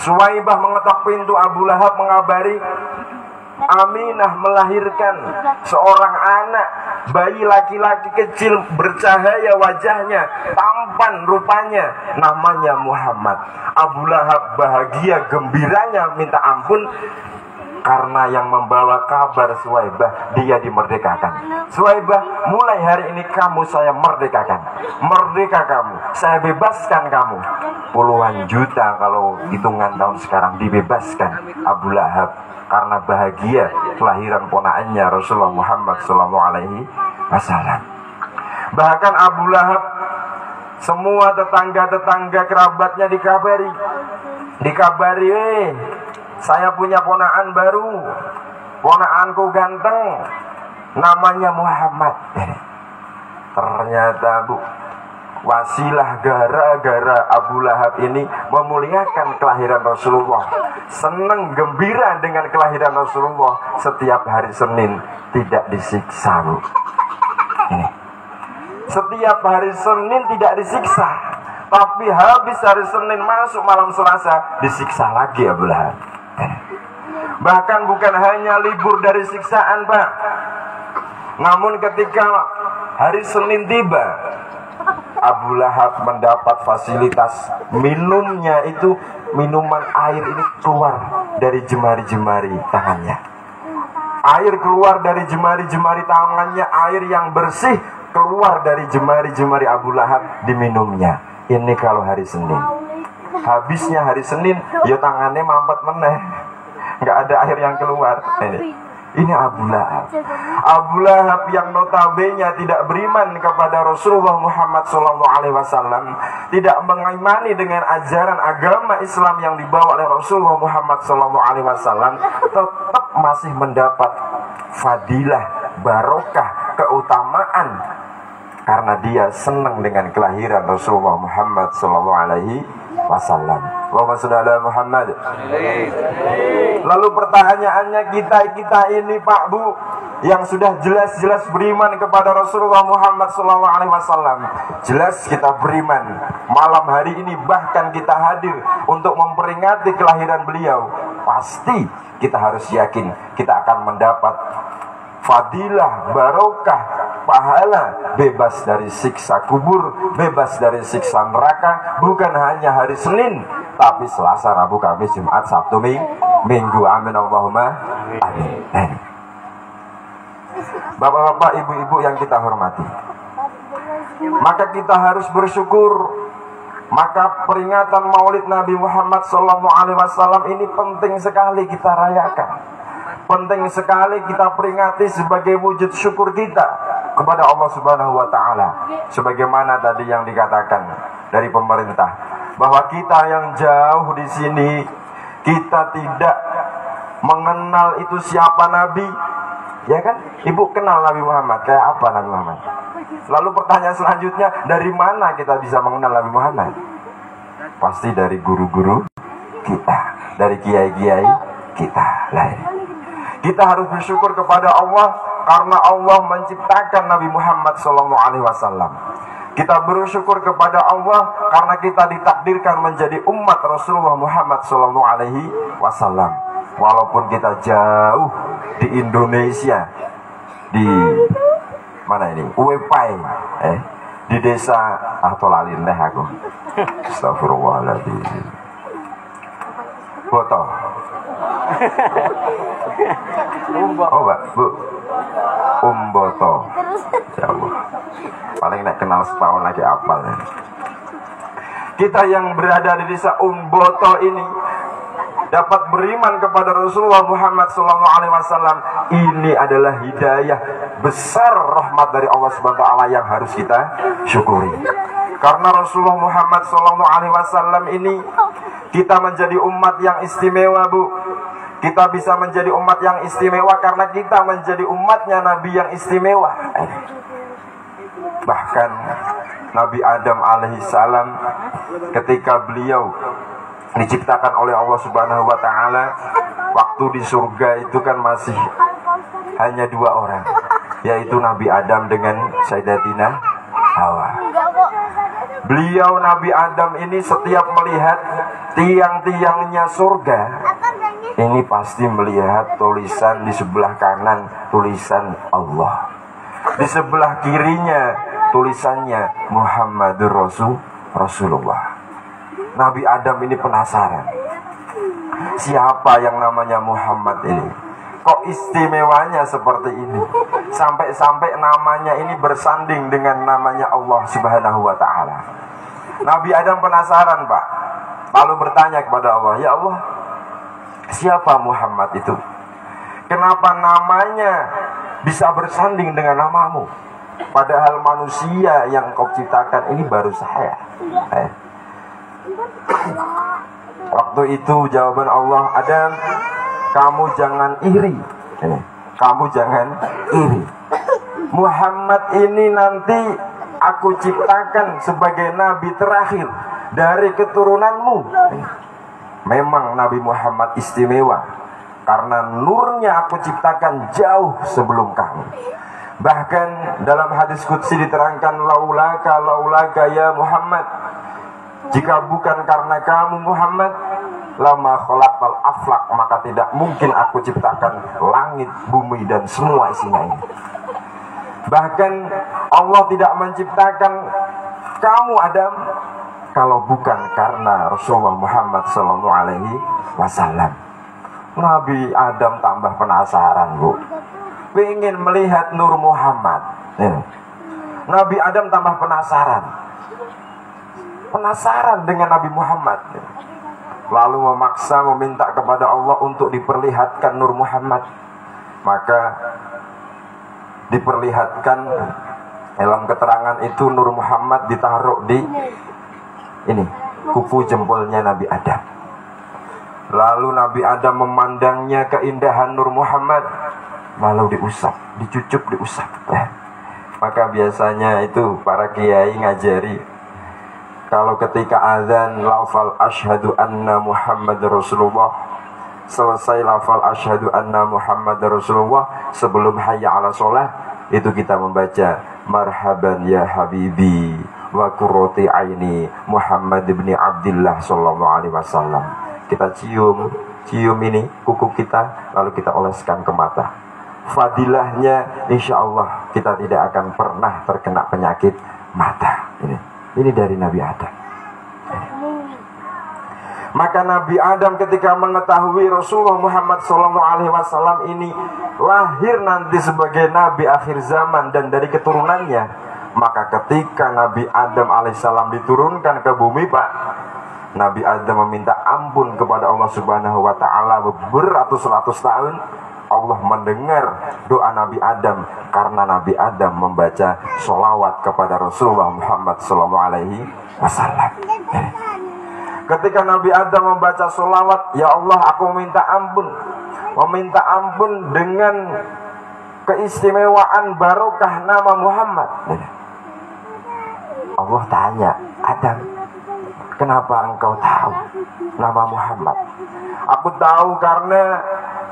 Suwaibah mengetok pintu Abu Lahab mengabari Aminah melahirkan seorang anak. Bayi laki-laki kecil bercahaya wajahnya tampan rupanya. Namanya Muhammad. Abu Lahab bahagia gembiranya. Minta ampun karena yang membawa kabar Suwaibah dia dimerdekakan. Suwaibah, mulai hari ini kamu saya merdekakan. Merdeka kamu, saya bebaskan kamu. Puluhan juta kalau hitungan tahun sekarang dibebaskan Abu Lahab karena bahagia kelahiran ponaannya Rasulullah Muhammad Sallallahu Alaihi Wasallam. Bahkan Abu Lahab semua tetangga-tetangga kerabatnya dikabari dikabari eh saya punya ponaan baru. Ponaanku ganteng. Namanya Muhammad. Ternyata bu wasilah gara-gara Abu Lahab ini memuliakan kelahiran Rasulullah. Senang gembira dengan kelahiran Rasulullah. Setiap hari Senin tidak disiksa bu. Ini. Setiap hari Senin tidak disiksa. Tapi habis hari Senin masuk malam Selasa disiksa lagi Abu Lahab Bahkan bukan hanya libur dari siksaan, Pak. Namun ketika hari Senin tiba, Abu Lahab mendapat fasilitas minumnya itu minuman air ini keluar dari jemari-jemari tangannya. Air keluar dari jemari-jemari tangannya, air yang bersih keluar dari jemari-jemari Abu Lahab diminumnya. Ini kalau hari Senin. Habisnya hari Senin, ya tangannya mampet meneh nggak ada air yang keluar. Ini, ini Abu Lahab. Abu Lahab yang notabene tidak beriman kepada Rasulullah Muhammad SAW, tidak mengimani dengan ajaran agama Islam yang dibawa oleh Rasulullah Muhammad SAW, tetap masih mendapat fadilah, barokah, keutamaan karena dia senang dengan kelahiran Rasulullah Muhammad SAW wasallam. Allahumma Muhammad. Lalu pertanyaannya kita kita ini Pak Bu yang sudah jelas-jelas beriman kepada Rasulullah Muhammad SAW. Jelas kita beriman. Malam hari ini bahkan kita hadir untuk memperingati kelahiran beliau. Pasti kita harus yakin kita akan mendapat fadilah, barokah, pahala, bebas dari siksa kubur, bebas dari siksa neraka, bukan hanya hari Senin, tapi Selasa, Rabu, Kamis, Jumat, Sabtu, Minggu. Amin Allahumma. Amin. Bapak-bapak, ibu-ibu yang kita hormati. Maka kita harus bersyukur maka peringatan Maulid Nabi Muhammad SAW ini penting sekali kita rayakan penting sekali kita peringati sebagai wujud syukur kita kepada Allah Subhanahu wa taala. Sebagaimana tadi yang dikatakan dari pemerintah bahwa kita yang jauh di sini kita tidak mengenal itu siapa nabi. Ya kan? Ibu kenal Nabi Muhammad kayak apa Nabi Muhammad? Lalu pertanyaan selanjutnya, dari mana kita bisa mengenal Nabi Muhammad? Pasti dari guru-guru kita, dari kiai-kiai kita. Lain. Kita harus bersyukur kepada Allah karena Allah menciptakan Nabi Muhammad SAW. Kita bersyukur kepada Allah karena kita ditakdirkan menjadi umat Rasulullah Muhammad SAW. Walaupun kita jauh di Indonesia, di mana ini? Uepai, eh, di desa atau lalin aku. Astagfirullahaladzim. Boto. Oh, Mbak, Bu. Umboto. Jauh. Paling nak kenal setahun lagi apal ya. Kita yang berada di desa Umboto ini dapat beriman kepada Rasulullah Muhammad SAW ini adalah hidayah besar rahmat dari Allah Subhanahu Wa yang harus kita syukuri karena Rasulullah Muhammad SAW ini Kita menjadi umat yang istimewa, Bu. Kita bisa menjadi umat yang istimewa karena kita menjadi umatnya Nabi yang istimewa. Bahkan Nabi Adam alaihissalam ketika beliau diciptakan oleh Allah Subhanahu wa taala waktu di surga itu kan masih hanya dua orang yaitu Nabi Adam dengan Sayyidatina Hawa. Beliau Nabi Adam ini setiap melihat tiang-tiangnya surga ini pasti melihat tulisan di sebelah kanan tulisan Allah. Di sebelah kirinya tulisannya Muhammadur Rasul Rasulullah. Nabi Adam ini penasaran. Siapa yang namanya Muhammad ini? Kok istimewanya seperti ini? Sampai-sampai namanya ini bersanding dengan namanya Allah Subhanahu wa taala. Nabi Adam penasaran, Pak. Lalu bertanya kepada Allah, "Ya Allah, siapa Muhammad itu? Kenapa namanya bisa bersanding dengan namamu? Padahal manusia yang kau ciptakan ini baru saya." Eh. Waktu itu jawaban Allah, Adam, kamu jangan iri. Eh, Kamu jangan iri. Muhammad ini nanti aku ciptakan sebagai nabi terakhir dari keturunanmu. Memang Nabi Muhammad istimewa karena nurnya aku ciptakan jauh sebelum kamu. Bahkan dalam hadis qudsi diterangkan laulaka laulaka ya Muhammad jika bukan karena kamu Muhammad lama khalaqal aflak maka tidak mungkin aku ciptakan langit, bumi dan semua isinya ini. Bahkan Allah tidak menciptakan kamu Adam kalau bukan karena Rasulullah Muhammad Sallallahu Alaihi Wasallam. Nabi Adam tambah penasaran bu, ingin melihat Nur Muhammad. Nabi Adam tambah penasaran, penasaran dengan Nabi Muhammad. Lalu memaksa meminta kepada Allah untuk diperlihatkan Nur Muhammad. Maka diperlihatkan dalam keterangan itu Nur Muhammad ditaruh di ini kuku jempolnya Nabi Adam. Lalu Nabi Adam memandangnya keindahan Nur Muhammad, lalu diusap, dicucup, diusap. Eh. Maka biasanya itu para kiai ngajari kalau ketika azan lafal asyhadu anna Muhammad Rasulullah selesai lafal asyhadu anna Muhammad Rasulullah sebelum hayya ala sholah itu kita membaca marhaban ya habibi wa kurroti aini Muhammad bin Abdullah sallallahu alaihi wasallam. Kita cium, cium ini kuku kita lalu kita oleskan ke mata. Fadilahnya insya Allah kita tidak akan pernah terkena penyakit mata. Ini, ini dari Nabi Adam. Maka Nabi Adam ketika mengetahui Rasulullah Muhammad SAW ini lahir nanti sebagai Nabi akhir zaman dan dari keturunannya, maka ketika Nabi Adam alaihissalam diturunkan ke bumi, Pak, Nabi Adam meminta ampun kepada Allah Subhanahu Wa Taala beratus-ratus tahun. Allah mendengar doa Nabi Adam karena Nabi Adam membaca solawat kepada Rasulullah Muhammad Sallallahu Alaihi. Ketika Nabi Adam membaca solawat, Ya Allah aku minta ampun Meminta ampun dengan keistimewaan barokah nama Muhammad Allah tanya, Adam Kenapa engkau tahu nama Muhammad? Aku tahu karena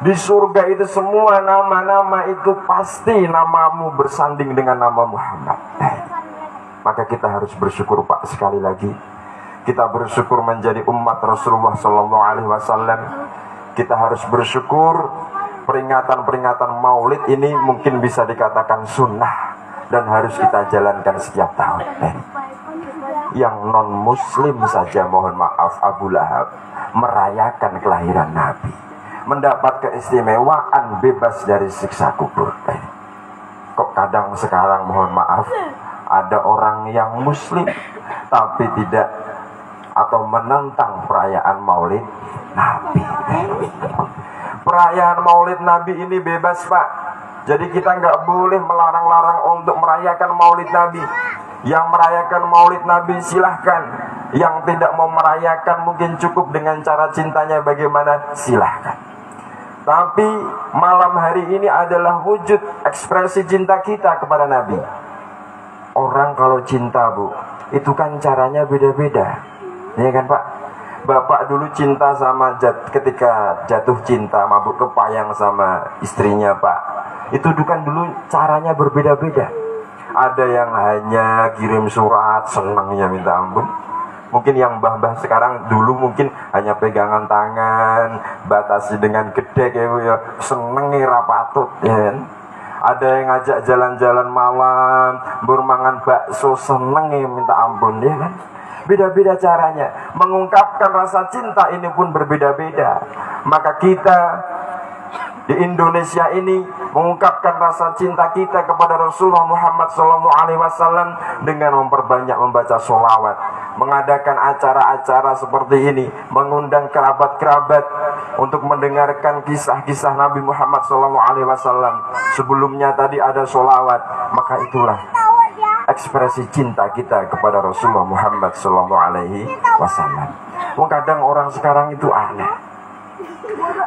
di surga itu semua nama-nama itu pasti namamu bersanding dengan nama Muhammad. Maka kita harus bersyukur Pak sekali lagi kita bersyukur menjadi umat Rasulullah Sallallahu Alaihi Wasallam. Kita harus bersyukur peringatan-peringatan Maulid ini mungkin bisa dikatakan sunnah dan harus kita jalankan setiap tahun. Eh, yang non Muslim saja mohon maaf Abu Lahab merayakan kelahiran Nabi, mendapat keistimewaan bebas dari siksa kubur. Eh, kok kadang sekarang mohon maaf ada orang yang Muslim tapi tidak atau menentang perayaan Maulid Nabi. Perayaan Maulid Nabi ini bebas pak. Jadi kita nggak boleh melarang-larang untuk merayakan Maulid Nabi. Yang merayakan Maulid Nabi silahkan. yang tidak mau merayakan mungkin cukup dengan cara cintanya bagaimana silahkan tapi malam hari ini adalah wujud ekspresi cinta kita kepada Nabi orang kalau cinta bu itu kan caranya beda-beda ya kan pak bapak dulu cinta sama jat, ketika jatuh cinta mabuk kepayang sama istrinya pak. Itu kan dulu caranya berbeda-beda. Ada yang hanya kirim surat senangnya minta ampun. Mungkin yang mbah-mbah sekarang dulu mungkin hanya pegangan tangan batasi dengan gede ya, ya senengi rapatut ya kan? Ada yang ngajak jalan-jalan malam bermangan bakso senengi minta ampun ya kan? Beda-beda caranya. Mengungkapkan rasa cinta ini pun berbeda-beda. Maka kita di Indonesia ini mengungkapkan rasa cinta kita kepada Rasulullah Muhammad SAW dengan memperbanyak membaca sholawat, mengadakan acara-acara seperti ini, mengundang kerabat-kerabat untuk mendengarkan kisah-kisah Nabi Muhammad SAW. Sebelumnya tadi ada sholawat, maka itulah ekspresi cinta kita kepada Rasulullah Muhammad SAW. Kadang orang sekarang itu aneh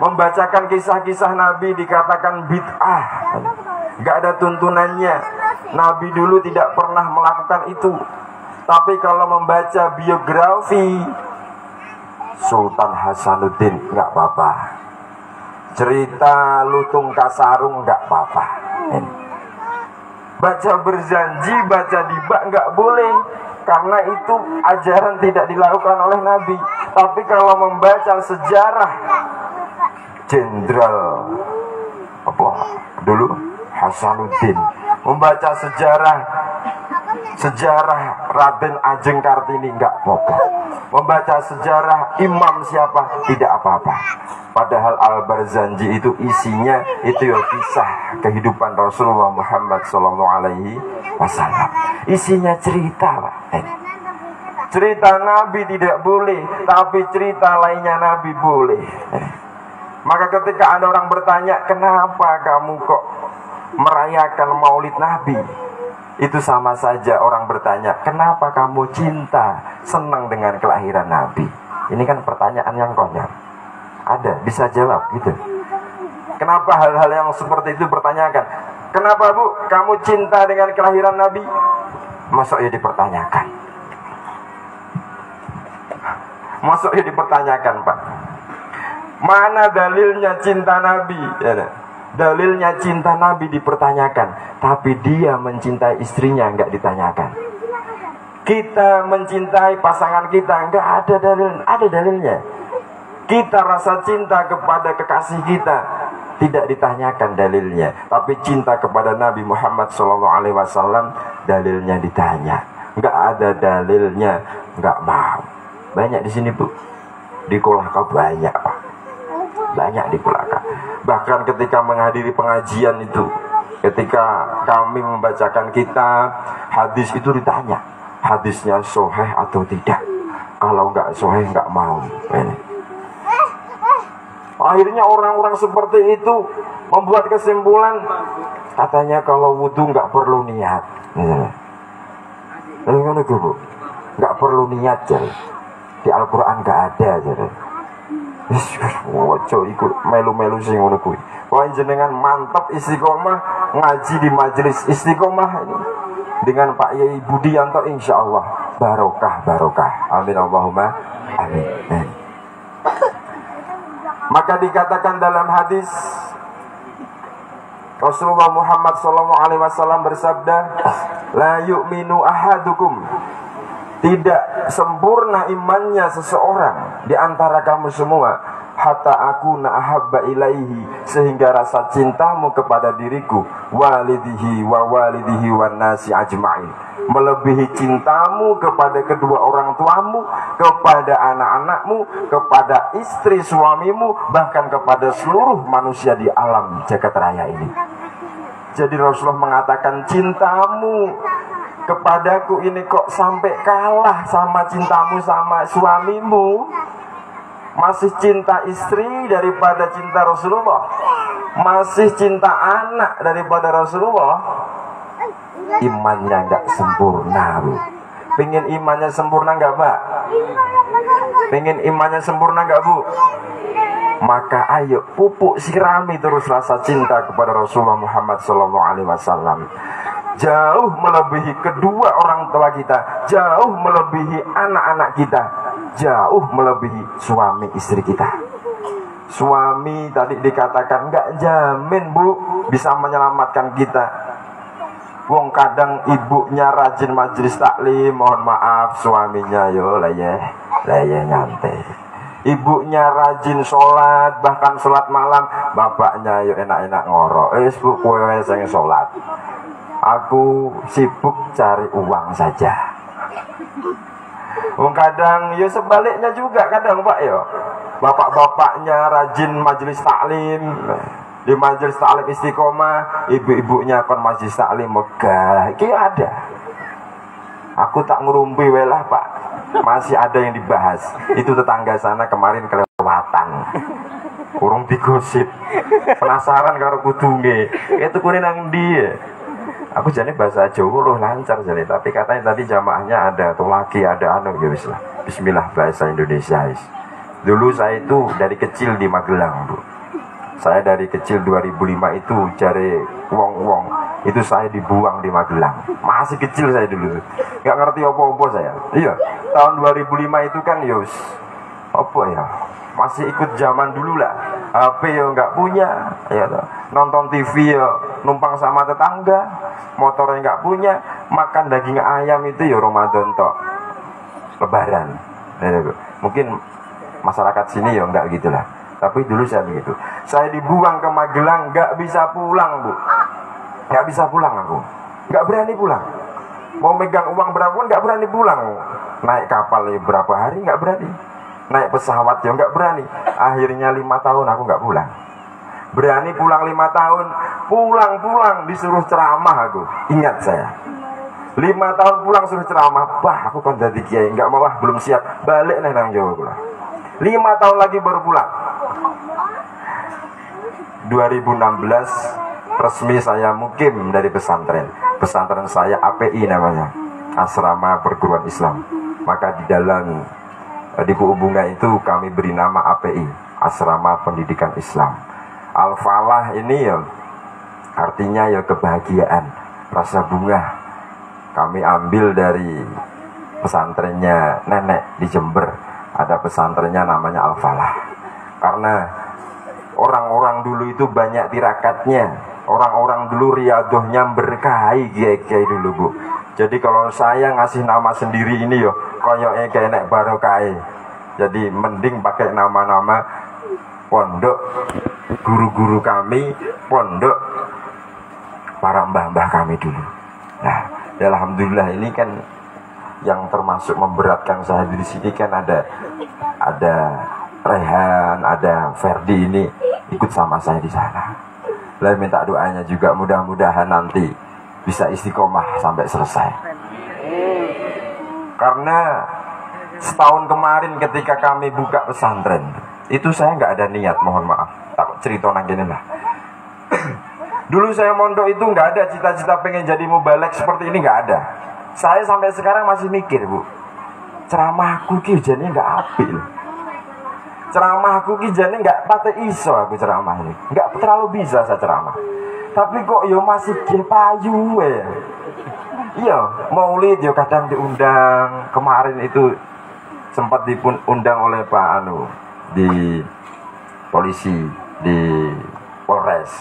membacakan kisah-kisah Nabi dikatakan bid'ah. Gak ada tuntunannya. Nabi dulu tidak pernah melakukan itu. Tapi kalau membaca biografi Sultan Hasanuddin nggak apa-apa. Cerita Lutung Kasarung nggak apa-apa. Baca berjanji, baca diba nggak boleh karena itu ajaran tidak dilakukan oleh Nabi. Tapi kalau membaca sejarah Jenderal apa dulu Hasanuddin. Membaca sejarah sejarah Raden Ajeng Kartini nggak apa-apa. Membaca sejarah imam siapa? Tidak apa-apa. Padahal Al Barzanji itu isinya itu ya kisah kehidupan Rasulullah Muhammad Sallallahu Alaihi Wasallam. Isinya cerita pak. Eh. cerita Nabi tidak boleh tapi cerita lainnya Nabi boleh. Eh. Maka ketika ada orang bertanya, kenapa kamu kok merayakan maulid Nabi? Itu sama saja orang bertanya, kenapa kamu cinta, senang dengan kelahiran Nabi? Ini kan pertanyaan yang konyol. Ada, bisa jawab gitu. Kenapa hal-hal yang seperti itu pertanyakan? Kenapa bu, kamu cinta dengan kelahiran Nabi? Masuk ya dipertanyakan. Masuk ya dipertanyakan pak. Mana dalilnya cinta Nabi? Ya, dalilnya cinta Nabi dipertanyakan, tapi dia mencintai istrinya nggak ditanyakan. Kita mencintai pasangan kita nggak ada dalil, ada dalilnya. Kita rasa cinta kepada kekasih kita tidak ditanyakan dalilnya, tapi cinta kepada Nabi Muhammad SAW dalilnya ditanya. Nggak ada dalilnya, nggak mau. Banyak di sini bu, di kolaka banyak pak banyak di bahkan ketika menghadiri pengajian itu ketika kami membacakan kitab hadis itu ditanya hadisnya soheh atau tidak? Kalau nggak soheh nggak mau. Ini. Akhirnya orang-orang seperti itu membuat kesimpulan katanya kalau wudhu nggak perlu niat. Nggak perlu niat jadi. Di Al-Quran nggak ada jadi Wajo ikut melu-melu sing ngono kuwi. Wah jenengan mantap istiqomah ngaji di majelis istiqomah ini dengan Pak Yai Budianto insya Allah barokah barokah. Amin Allahumma amin. amin. Maka dikatakan dalam hadis Rasulullah Muhammad SAW bersabda, La yu'minu ahadukum tidak sempurna imannya seseorang di antara kamu semua. Hatta aku na'habba ilaihi sehingga rasa cintamu kepada diriku walidihi wa walidihi wa nasi ajma'in. Melebihi cintamu kepada kedua orang tuamu kepada anak-anakmu kepada istri suamimu bahkan kepada seluruh manusia di alam jagat raya ini. Jadi Rasulullah mengatakan cintamu kepadaku ini kok sampai kalah sama cintamu sama suamimu masih cinta istri daripada cinta Rasulullah masih cinta anak daripada Rasulullah imannya nggak sempurna bu Pengen imannya sempurna nggak Mbak? Pengen imannya sempurna nggak Bu? Maka ayo pupuk sirami terus rasa cinta kepada Rasulullah Muhammad Wasallam. Jauh melebihi kedua orang tua kita, jauh melebihi anak-anak kita, jauh melebihi suami istri kita. Suami tadi dikatakan nggak jamin bu bisa menyelamatkan kita. Wong kadang ibunya rajin majelis taklim, mohon maaf suaminya yo leye leye nyantai. Ibunya rajin sholat, bahkan sholat malam, bapaknya yo enak-enak ngorok. Eh, bu, kowe sing sholat. Aku sibuk cari uang saja. Wong kadang ya sebaliknya juga kadang Pak ya. Bapak-bapaknya rajin majelis taklim. Di majelis taklim istiqomah, ibu-ibunya kon majelis taklim megah. Iki ada. Aku tak ngerumpi welah Pak. Masih ada yang dibahas. Itu tetangga sana kemarin kelewatan. Urung digosip. Penasaran karo kudunge. Itu kuning nang dia. Aku jadi bahasa Jawa loh lancar jadi tapi katanya tadi jamaahnya ada lagi ada anu ya wis lah. Bismillah bahasa Indonesia is. Dulu saya itu dari kecil di Magelang, Bu. Saya dari kecil 2005 itu cari wong-wong itu saya dibuang di Magelang. Masih kecil saya dulu. Gak ngerti apa-apa saya. Iya, tahun 2005 itu kan yus apa ya? Masih ikut zaman dulu lah. HP ya nggak punya, ya nonton TV ya numpang sama tetangga, motornya nggak punya, makan daging ayam itu ya Ramadan toh, Lebaran. Ya, Mungkin masyarakat sini ya nggak gitulah. Tapi dulu saya begitu. Saya dibuang ke Magelang, nggak bisa pulang bu, nggak bisa pulang aku, nggak berani pulang. Mau megang uang berapa pun nggak berani pulang. Naik kapal ya berapa hari nggak berani naik pesawat ya nggak berani. Akhirnya lima tahun aku nggak pulang. Berani pulang lima tahun pulang pulang disuruh ceramah aku. Ingat saya. Lima tahun pulang suruh ceramah. Bah aku kan jadi kiai nggak mau belum siap. Balik nih nang Jawa pulang. Lima tahun lagi baru pulang. 2016 resmi saya mukim dari pesantren. Pesantren saya API namanya. Asrama perguruan Islam. Maka di dalam di buku bunga itu kami beri nama API Asrama Pendidikan Islam. Al-Falah ini ya artinya ya kebahagiaan rasa bunga. Kami ambil dari pesantrennya nenek di Jember. Ada pesantrennya namanya Al-Falah. Karena orang-orang dulu itu banyak tirakatnya. Orang-orang dulu riadohnya berkahi kiai-kiai dulu bu jadi kalau saya ngasih nama sendiri ini yo kayak nek barokai. Jadi mending pakai nama-nama pondok guru-guru kami, pondok para mbah-mbah kami dulu. Nah, ya alhamdulillah ini kan yang termasuk memberatkan saya di sini kan ada ada Rehan, ada Ferdi ini ikut sama saya di sana. Lalu minta doanya juga mudah-mudahan nanti bisa istiqomah sampai selesai. Karena setahun kemarin ketika kami buka pesantren, itu saya nggak ada niat, mohon maaf. Tak cerita nangkinin lah. Dulu saya mondok itu nggak ada cita-cita pengen jadi mubalek seperti ini nggak ada. Saya sampai sekarang masih mikir bu, ceramahku ki jadi nggak api loh. Ceramahku ki jadi nggak patah iso aku ceramah ini, nggak terlalu bisa saya ceramah tapi kok yo masih ge payu ya iya maulid yo kadang diundang. Kemarin itu sempat diundang oleh Pak Anu di polisi di Polres.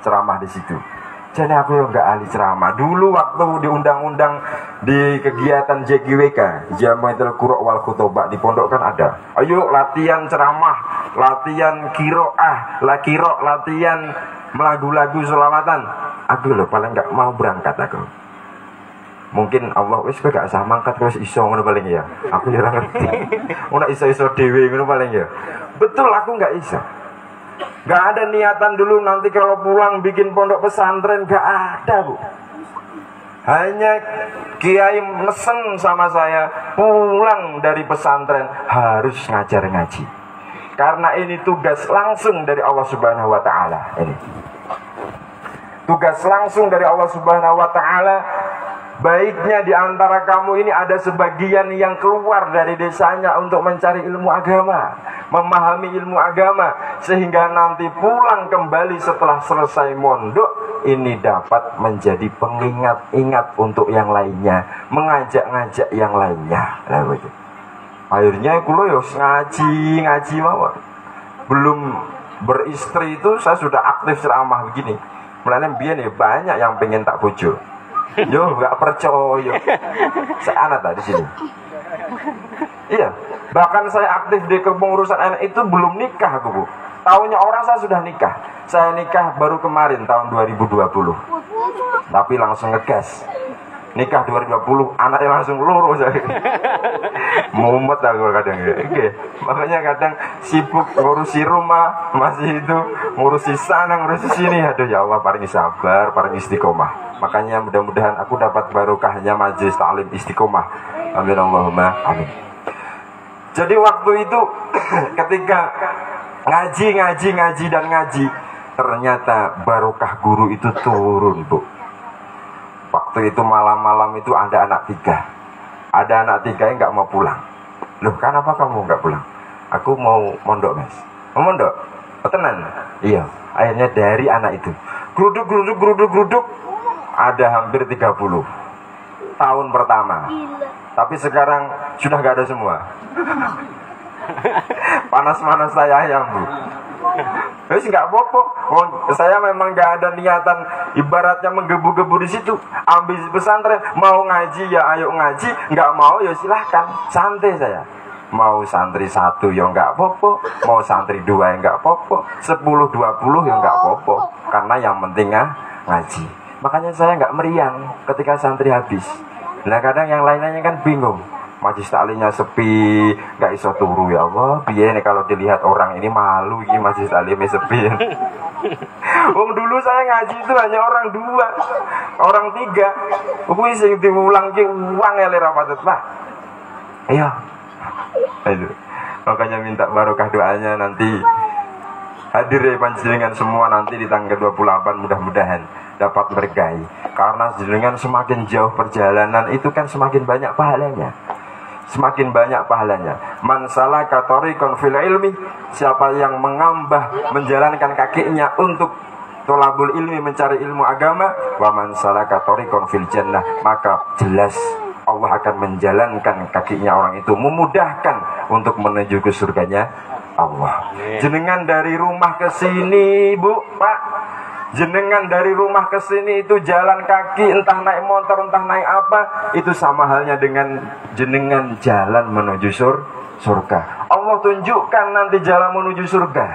Ceramah di situ jadi aku nggak ahli ceramah. Dulu waktu diundang-undang di kegiatan JGWK Jamaah Kurok wal Khutobah di pondok kan ada. Ayo latihan ceramah latihan kiroah lah kirok latihan melagu-lagu selamatan. Aku loh paling nggak mau berangkat aku. Mungkin Allah wis gak usah mangkat terus iso ngono paling ya. Aku jarang ngerti. Ora iso-iso dhewe ngono paling ya. Betul aku nggak iso nggak ada niatan dulu nanti kalau pulang bikin pondok pesantren nggak ada bu hanya kiai mesen sama saya pulang dari pesantren harus ngajar ngaji karena ini tugas langsung dari Allah Subhanahu wa taala. Ini. Tugas langsung dari Allah Subhanahu wa taala Baiknya di antara kamu ini ada sebagian yang keluar dari desanya untuk mencari ilmu agama, memahami ilmu agama, sehingga nanti pulang kembali setelah selesai mondok ini dapat menjadi pengingat-ingat untuk yang lainnya, mengajak-ngajak yang lainnya. Nah. Akhirnya kulo yo ngaji ngaji mawon. Belum beristri itu saya sudah aktif ceramah begini. Mulanya biar ya banyak yang pengen tak bojo. Yo nggak percaya. Saya anak tak di sini. Iya, bahkan saya aktif di kepengurusan anak itu belum nikah aku bu. Tahunya orang saya sudah nikah. Saya nikah baru kemarin tahun 2020. Tapi langsung ngegas. Nikah 2020, anaknya langsung lurus saya. Mumet aku kadang ya. Oke. Makanya kadang sibuk ngurusi rumah, masih itu ngurusi sana, ngurusi sini. Aduh ya Allah, paling sabar, paling istiqomah. Makanya mudah-mudahan aku dapat barokahnya majelis taklim istiqomah. Amin Allahumma amin. Jadi waktu itu ketika ngaji, ngaji, ngaji dan ngaji, ternyata barokah guru itu turun, Bu. Waktu itu malam-malam itu ada anak tiga. Ada anak tiga yang nggak mau pulang. Loh, kenapa kamu nggak pulang? Aku mau mondok, Mas. Mau mondok? Oh, tenan? Iya. Akhirnya dari anak itu. Geruduk, geruduk, geruduk, geruduk. Ada hampir 30 tahun pertama. Tapi sekarang sudah nggak ada semua. Panas-panas saya yang bu. Terus nggak apa-apa. Wong, saya memang nggak ada niatan ibaratnya menggebu-gebu di situ. Ambisi pesantren mau ngaji ya ayo ngaji, nggak mau ya silahkan. Santai saya. Mau santri satu ya nggak apa-apa, mau santri dua ya nggak apa-apa, sepuluh dua puluh ya nggak apa-apa. Karena yang penting ah, ngaji. Makanya saya nggak meriang ketika santri habis. Nah kadang yang lainnya kan bingung majlis taklimnya sepi, nggak iso turu ya Allah. Biar nih kalau dilihat orang ini malu ini majlis taklimnya sepi. Wong dulu saya ngaji itu hanya orang dua, orang tiga. Kuwi sing diulang ki uang ya lera patut Pak. Iya. Aduh. Makanya minta barokah doanya nanti hadir ya panjenengan semua nanti di tanggal 28 mudah-mudahan dapat bergai karena jenengan semakin jauh perjalanan itu kan semakin banyak pahalanya semakin banyak pahalanya. Man salaka tariqan fil ilmi, siapa yang mengambah menjalankan kakinya untuk tolabul ilmi mencari ilmu agama, wa man salaka tariqan fil jannah, maka jelas Allah akan menjalankan kakinya orang itu memudahkan untuk menuju ke surganya Allah. Jenengan dari rumah ke sini, Bu, Pak, jenengan dari rumah ke sini itu jalan kaki entah naik motor entah naik apa itu sama halnya dengan jenengan jalan menuju sur surga. Allah tunjukkan nanti jalan menuju surga.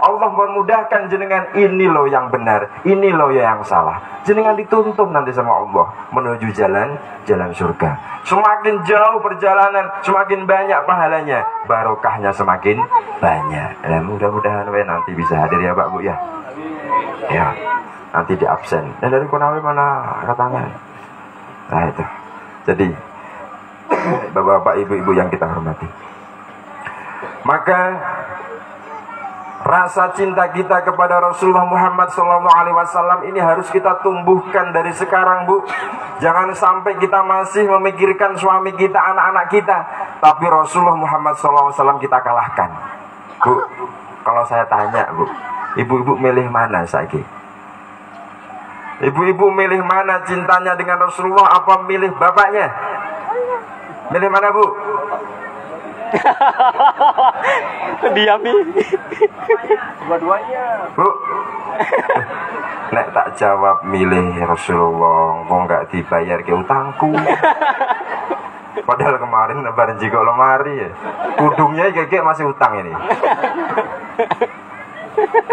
Allah memudahkan jenengan ini loh yang benar ini loh yang salah. Jenengan dituntun nanti sama Allah menuju jalan jalan surga. Semakin jauh perjalanan semakin banyak pahalanya. Barokahnya semakin banyak. Dan mudah-mudahan nanti bisa hadir ya Pak Bu ya ya nanti di absen. Dan dari Konawe mana katanya? Nah itu. Jadi bapak-bapak ibu-ibu yang kita hormati. Maka rasa cinta kita kepada Rasulullah Muhammad SAW ini harus kita tumbuhkan dari sekarang bu. Jangan sampai kita masih memikirkan suami kita anak-anak kita. Tapi Rasulullah Muhammad SAW kita kalahkan. Bu kalau saya tanya bu Ibu-ibu milih mana saiki? Ibu-ibu milih mana cintanya dengan Rasulullah apa milih bapaknya? Milih mana bu? Diami. Dua-duanya. Bu. Nek tak jawab milih Rasulullah, kok nggak dibayar ke utangku. Padahal kemarin lebaran juga lemari ya. Kudungnya kayak masih utang ini.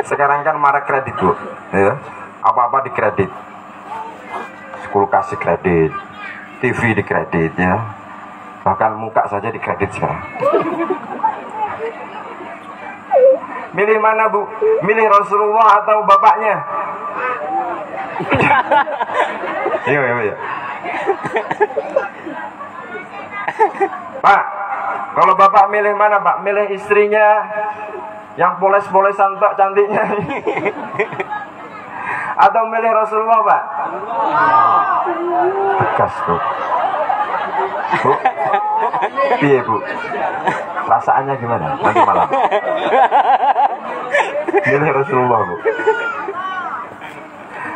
Sekarang kan marah kredit bu, ya. Apa-apa di kredit. Kulkas di kredit, TV di kredit ya. Bahkan muka saja di kredit sekarang. Milih mana bu? Milih Rasulullah atau bapaknya? Iya, iya, iya. Pak, kalau bapak milih mana pak? Milih istrinya yang poles-polesan tak cantiknya atau milih Rasulullah Pak? Tegas Bu. Bu, Iya Bu, perasaannya gimana nanti malam? Milih Rasulullah Bu.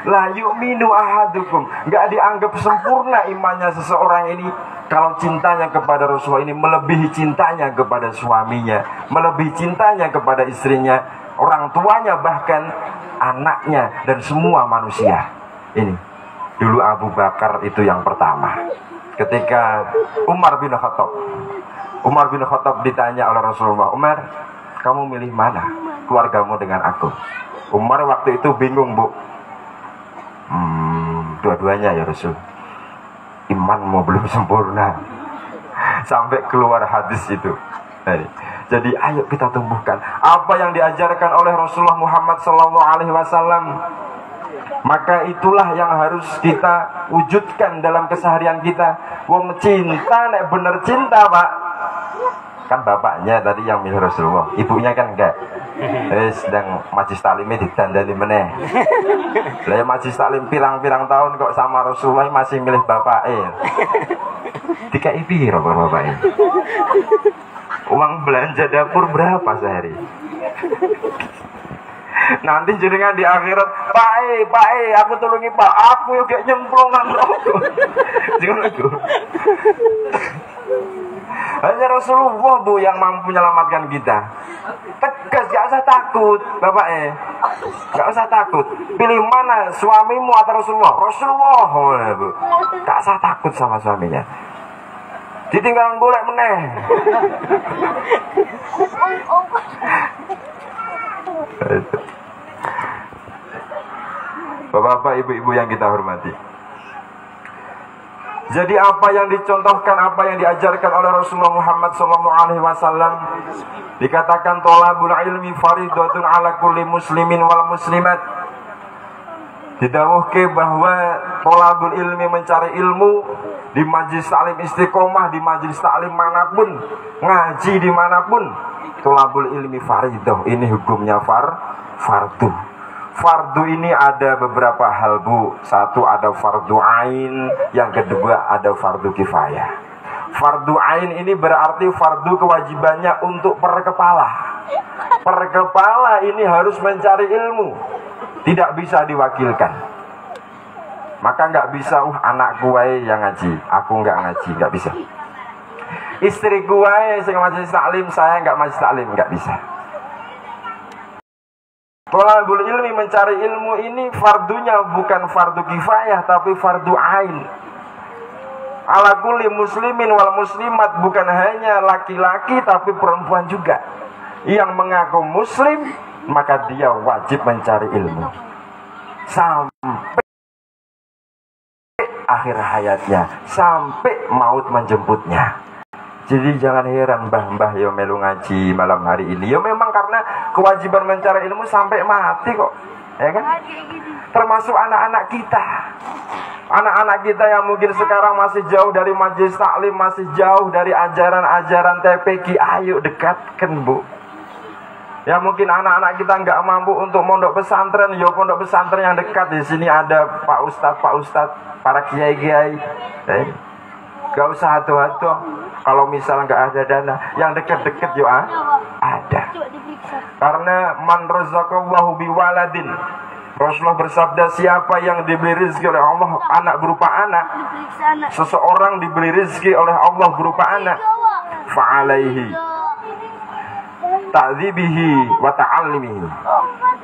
La yu'minu ahadukum. Gak dianggap sempurna imannya seseorang ini Kalau cintanya kepada Rasulullah ini Melebihi cintanya kepada suaminya Melebihi cintanya kepada istrinya Orang tuanya bahkan Anaknya dan semua manusia. Ini Dulu Abu Bakar itu yang pertama. Ketika Umar bin Khattab Umar bin Khattab ditanya oleh Rasulullah Umar kamu milih mana? Keluargamu dengan aku. Umar waktu itu bingung bu Hmm, dua-duanya ya Rasul. Imanmu belum sempurna. Sampai keluar hadis itu. Jadi, ayo kita tumbuhkan apa yang diajarkan oleh Rasulullah Muhammad Sallallahu Alaihi Wasallam. Maka itulah yang harus kita wujudkan dalam keseharian kita. Wong cinta, nek bener cinta pak. Kan bapaknya tadi yang milih Rasulullah, ibunya kan enggak. Eh sedang majlis taklimnya ditandani meneh. Lah ya majlis taklim pirang-pirang tahun kok sama Rasulullah masih milih bapak eh. Dikai piro bapak eh? Uang belanja dapur berapa sehari? Nanti jenengan di akhirat, Pak eh, Pak eh, aku tolongi Pak, aku yuk kayak nyemplung nang rokok. Jangan aku. Hanya Rasulullah bu yang mampu menyelamatkan kita. Tegas, gak usah takut, bapak eh. Gak usah takut. Pilih mana suamimu atau Rasulullah? Rasulullah, oh, ya, bu. Gak usah takut sama suaminya. Ditinggalan boleh meneh. Bapak-bapak, ibu-ibu yang kita hormati. Jadi apa yang dicontohkan, apa yang diajarkan oleh Rasulullah Muhammad SAW dikatakan tolabul ilmi faridatun ala kulli muslimin wal muslimat. Didawuhke bahwa tolabul ilmi mencari ilmu di majlis taklim istiqomah, di majlis taklim mana pun, ngaji di mana pun. Tolabul ilmi faridah, ini hukumnya far, fardu. Fardu ini ada beberapa hal bu. Satu ada fardu ain. Yang kedua ada fardu kifayah. Fardu ain ini berarti fardu kewajibannya untuk per kepala Per kepala ini harus mencari ilmu. Tidak bisa diwakilkan. Maka nggak bisa, uh anak gue yang ngaji. Aku nggak ngaji, nggak bisa. Istri gue yang ngaji taklim, saya nggak ngaji taklim, nggak bisa Tolabul ilmi mencari ilmu ini fardunya bukan fardu kifayah tapi fardu ain. Ala kulli muslimin wal muslimat bukan hanya laki-laki tapi perempuan juga. Yang mengaku muslim maka dia wajib mencari ilmu. Sampai akhir hayatnya, sampai maut menjemputnya. Jadi jangan heran mbah-mbah yo melu ngaji malam hari ini. Yo memang karena kewajiban mencari ilmu sampai mati kok. Ya kan? Termasuk anak-anak kita. Anak-anak kita yang mungkin sekarang masih jauh dari majelis taklim, masih jauh dari ajaran-ajaran TPQ, ayo dekatkan, Bu. Ya mungkin anak-anak kita nggak mampu untuk mondok pesantren, yo pondok pesantren yang dekat di sini ada Pak Ustadz, Pak Ustadz, para kiai-kiai. Eh, Gak usah atuh-atuh. Kalau misalnya nggak ada dana, yang deket-deket juga ah, ada. Karena man razaqallahu biwaladin. Rasulullah bersabda siapa yang diberi rezeki oleh Allah anak berupa anak. Seseorang diberi rezeki oleh Allah berupa anak. Fa'alaihi. Ta'dzibihi wa ta'allimihi.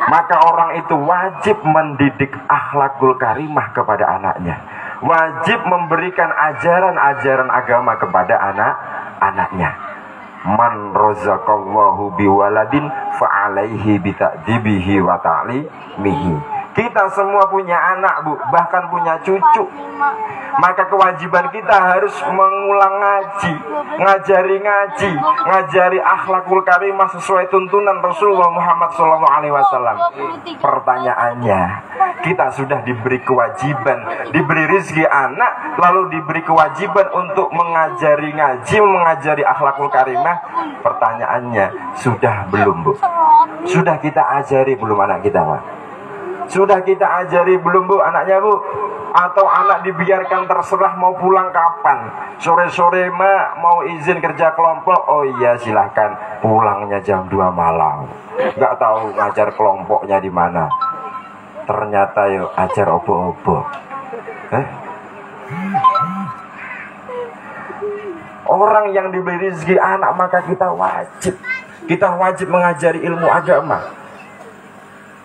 Maka orang itu wajib mendidik akhlakul karimah kepada anaknya wajib memberikan ajaran-ajaran agama kepada anak-anaknya. Man rozaqallahu biwaladin fa'alaihi bita'dibihi wa ta'limihi. Kita semua punya anak, Bu, bahkan punya cucu. Maka kewajiban kita harus mengulang ngaji, ngajari ngaji, ngajari akhlakul karimah sesuai tuntunan Rasulullah Muhammad SAW. Pertanyaannya, kita sudah diberi kewajiban, diberi rezeki anak, lalu diberi kewajiban untuk mengajari ngaji, mengajari akhlakul karimah. Pertanyaannya, sudah belum, Bu? Sudah kita ajari belum anak kita, Pak? Sudah kita ajari belum bu anaknya bu? Atau anak dibiarkan terserah mau pulang kapan? Sore-sore ma mau izin kerja kelompok? Oh iya silahkan pulangnya jam 2 malam. Nggak tahu ngajar kelompoknya di mana. Ternyata yuk ajar obo-obo. Eh? Orang yang diberi rezeki anak maka kita wajib kita wajib mengajari ilmu agama.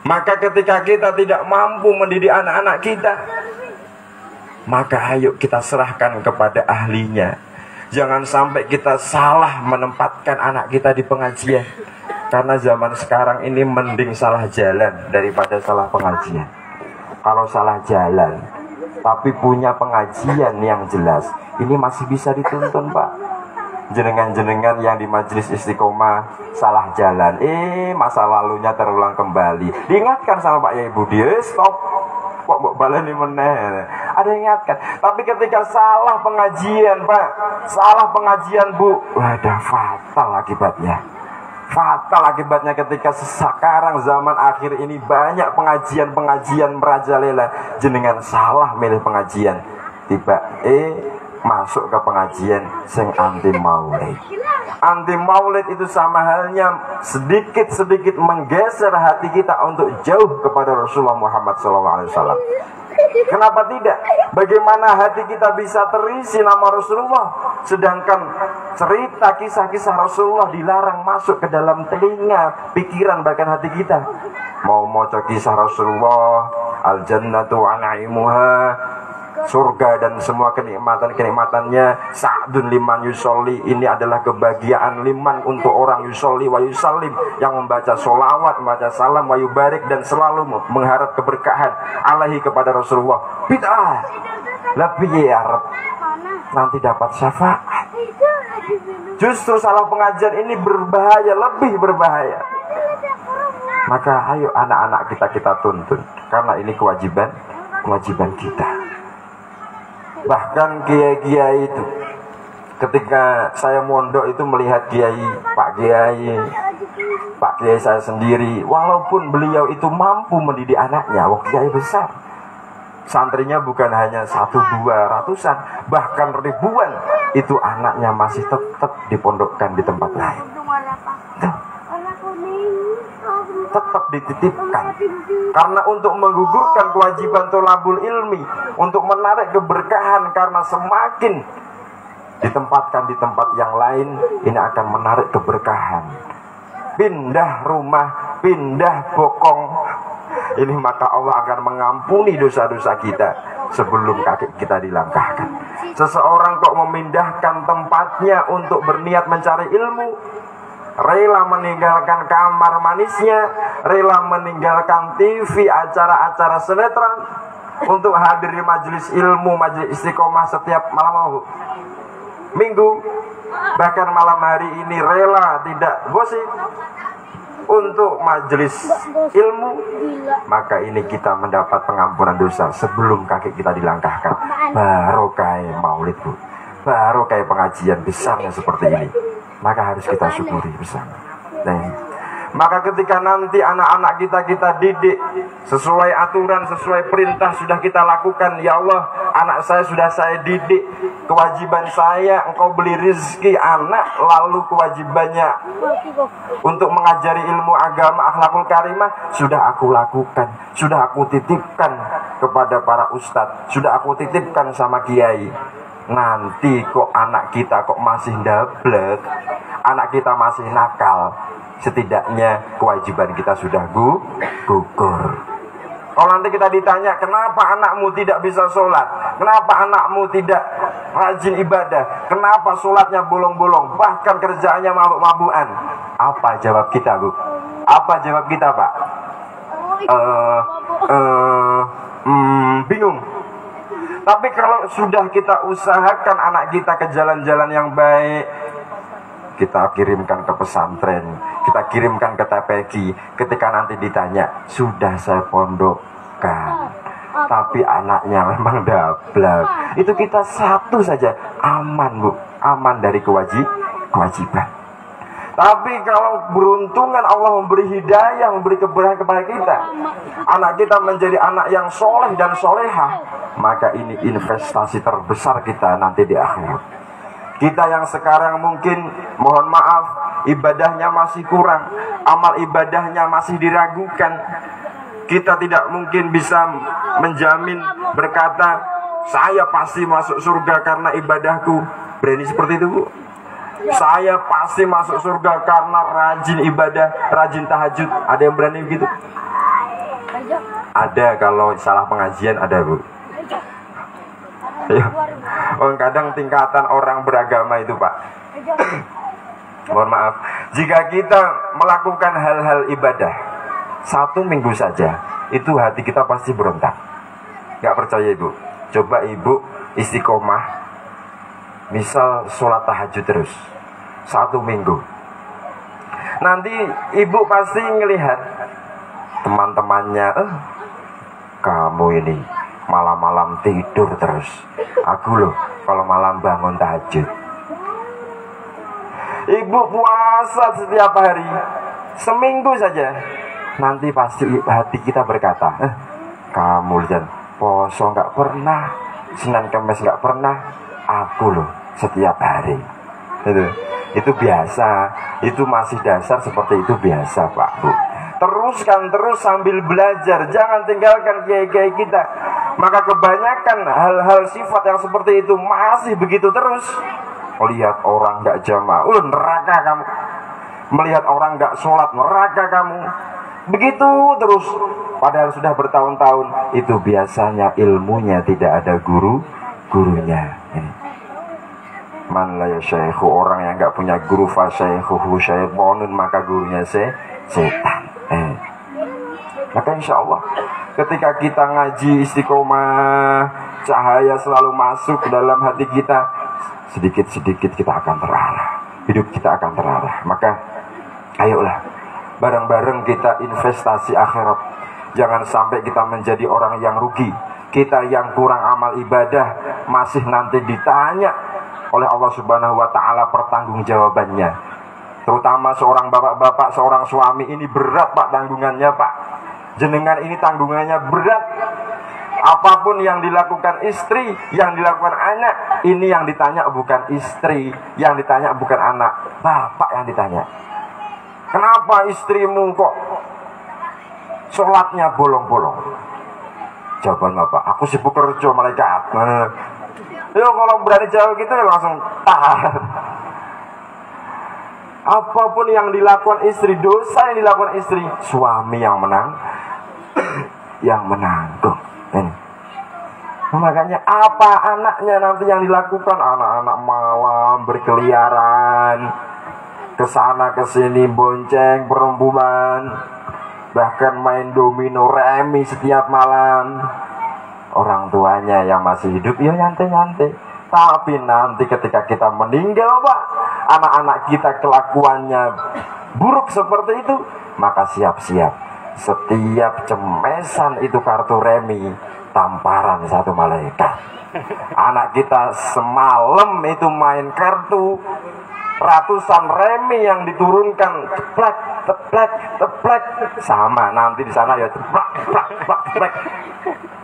Maka ketika kita tidak mampu mendidik anak-anak kita, maka ayo kita serahkan kepada ahlinya. Jangan sampai kita salah menempatkan anak kita di pengajian. Karena zaman sekarang ini mending salah jalan daripada salah pengajian. Kalau salah jalan, tapi punya pengajian yang jelas, ini masih bisa dituntun, Pak jenengan-jenengan yang di majelis istiqomah salah jalan. Eh masa lalunya terulang kembali. Diingatkan sama Pak Yai Budi eh, stop. Kok mbok baleni meneh? Ada ingatkan. Tapi ketika salah pengajian Pak. Salah pengajian Bu. Wadah fatal akibatnya. Fatal akibatnya ketika sekarang zaman akhir ini banyak pengajian-pengajian merajalela. Jenengan salah milih pengajian. Tiba eh masuk ke pengajian sing anti maulid. Anti maulid itu sama halnya sedikit-sedikit menggeser hati kita untuk jauh kepada Rasulullah Muhammad SAW. Kenapa tidak? Bagaimana hati kita bisa terisi nama Rasulullah Sedangkan cerita kisah-kisah Rasulullah dilarang masuk ke dalam telinga, pikiran bahkan hati kita Mau mau kisah Rasulullah Al-jannatu anaimuha surga dan semua kenikmatan-kenikmatannya sa'dun liman yusolli. Ini adalah kebahagiaan liman untuk orang yusolli wa yusallim. Yang membaca solawat, membaca salam wa yubarik dan selalu mengharap keberkahan alaihi kepada Rasulullah. Bid'ah. Lebih ya nanti dapat syafaat. Justru salah pengajian ini berbahaya lebih berbahaya. Maka ayo anak-anak kita kita tuntun. Karena ini kewajiban kewajiban kita bahkan kiai-kiai itu ketika saya mondok itu melihat kiai Pak Kiai Pak Kiai saya sendiri walaupun beliau itu mampu mendidik anaknya wah kiai besar. Santrinya bukan hanya satu dua ratusan bahkan ribuan itu anaknya masih tetap dipondokkan di tempat lain tetap dititipkan. Karena untuk menggugurkan kewajiban tolabul ilmi untuk menarik keberkahan karena semakin ditempatkan di tempat yang lain ini akan menarik keberkahan. Pindah rumah pindah bokong. Ini maka Allah akan mengampuni dosa-dosa kita sebelum kaki kita dilangkahkan. Seseorang kok memindahkan tempatnya untuk berniat mencari ilmu rela meninggalkan kamar manisnya, rela meninggalkan TV, acara-acara sinetron untuk hadir di majelis ilmu, majelis istiqomah setiap malam minggu, bahkan malam hari ini rela tidak gosip untuk majelis ilmu. Maka ini kita mendapat pengampunan dosa sebelum kaki kita dilangkahkan. Baru kayak maulid bu. Baru kayak pengajian besarnya seperti ini maka harus kita syukuri bersama. Nah, maka ketika nanti anak-anak kita kita didik sesuai aturan, sesuai perintah sudah kita lakukan, ya Allah, anak saya sudah saya didik, kewajiban saya engkau beli rezeki anak, lalu kewajibannya untuk mengajari ilmu agama akhlakul karimah sudah aku lakukan, sudah aku titipkan kepada para ustadz, sudah aku titipkan sama kiai nanti kok anak kita kok masih dablek anak kita masih nakal setidaknya kewajiban kita sudah gu gugur. Kalau nanti kita ditanya kenapa anakmu tidak bisa sholat? Kenapa anakmu tidak rajin ibadah? Kenapa sholatnya bolong-bolong? Bahkan kerjaannya mabuk-mabukan? Apa jawab kita bu apa jawab kita pak? Uh, uh, hmm, bingung tapi kalau sudah kita usahakan anak kita ke jalan-jalan yang baik, kita kirimkan ke pesantren, kita kirimkan ke TPQ. Ketika nanti ditanya, sudah saya pondokkan, tapi anaknya memang dablak. Itu kita satu saja aman bu, aman dari kewajib, kewajiban. Tapi kalau beruntungan Allah memberi hidayah, memberi keberkahan kepada kita, anak kita menjadi anak yang soleh dan soleha, maka ini investasi terbesar kita nanti di akhirat. Kita yang sekarang mungkin mohon maaf ibadahnya masih kurang, amal ibadahnya masih diragukan. Kita tidak mungkin bisa menjamin berkata saya pasti masuk surga karena ibadahku. Berani seperti itu, Bu? Saya pasti masuk surga karena rajin ibadah, rajin tahajud. Ada yang berani begitu? Ada kalau salah pengajian ada bu. Ya. Oh, kadang tingkatan orang beragama itu pak. Mohon maaf. Jika kita melakukan hal-hal ibadah satu minggu saja, itu hati kita pasti berontak. Gak percaya ibu? Coba ibu istiqomah, misal sholat tahajud terus satu minggu. Nanti ibu pasti ngelihat teman-temannya, eh, kamu ini malam-malam tidur terus. Aku loh kalau malam bangun tahajud. Ibu puasa setiap hari, seminggu saja. Nanti pasti hati kita berkata, eh, kamu dan poso nggak pernah, Senin Kamis nggak pernah, aku loh setiap hari. Itu, itu biasa, itu masih dasar seperti itu biasa Pak Bu. Teruskan terus sambil belajar, jangan tinggalkan kiai-kiai kita. Maka kebanyakan hal-hal sifat yang seperti itu masih begitu terus. Lihat orang nggak jamaah, uh, neraka kamu. Melihat orang nggak sholat, neraka kamu. Begitu terus. Padahal sudah bertahun-tahun itu biasanya ilmunya tidak ada guru gurunya. Ini. Man la yasyaihu orang yang nggak punya guru fa syaikhuhu syaitonun maka gurunya se setan. Eh. Maka insya Allah ketika kita ngaji istiqomah cahaya selalu masuk ke dalam hati kita sedikit-sedikit kita akan terarah. Hidup kita akan terarah. Maka ayolah bareng-bareng kita investasi akhirat. Jangan sampai kita menjadi orang yang rugi. Kita yang kurang amal ibadah masih nanti ditanya oleh Allah Subhanahu wa taala pertanggungjawabannya terutama seorang bapak-bapak seorang suami ini berat Pak tanggungannya Pak jenengan ini tanggungannya berat apa pun yang dilakukan istri, yang dilakukan anak, ini yang ditanya bukan istri, yang ditanya bukan anak, bapak yang ditanya. Kenapa istrimu kok sholatnya bolong-bolong? Jawaban bapak, aku sibuk kerja malaikat. Yo kalau berani jawab gitu ya langsung tahan. Apa pun yang dilakukan istri, dosa yang dilakukan istri, suami yang menang, yang menanggung. Ini. Makanya apa anaknya nanti yang dilakukan anak-anak malam berkeliaran ke sana ke sini bonceng perempuan bahkan main domino remi setiap malam orang tuanya yang masih hidup ya nyantai-nyantai. Tapi nanti ketika kita meninggal pak anak-anak kita kelakuannya buruk seperti itu maka siap-siap. Setiap cemesan itu kartu remi tamparan satu malaikat. Anak kita semalam itu main kartu ratusan remi yang diturunkan teplek teplek teplek. Sama nanti di sana ya teplek teplek teplek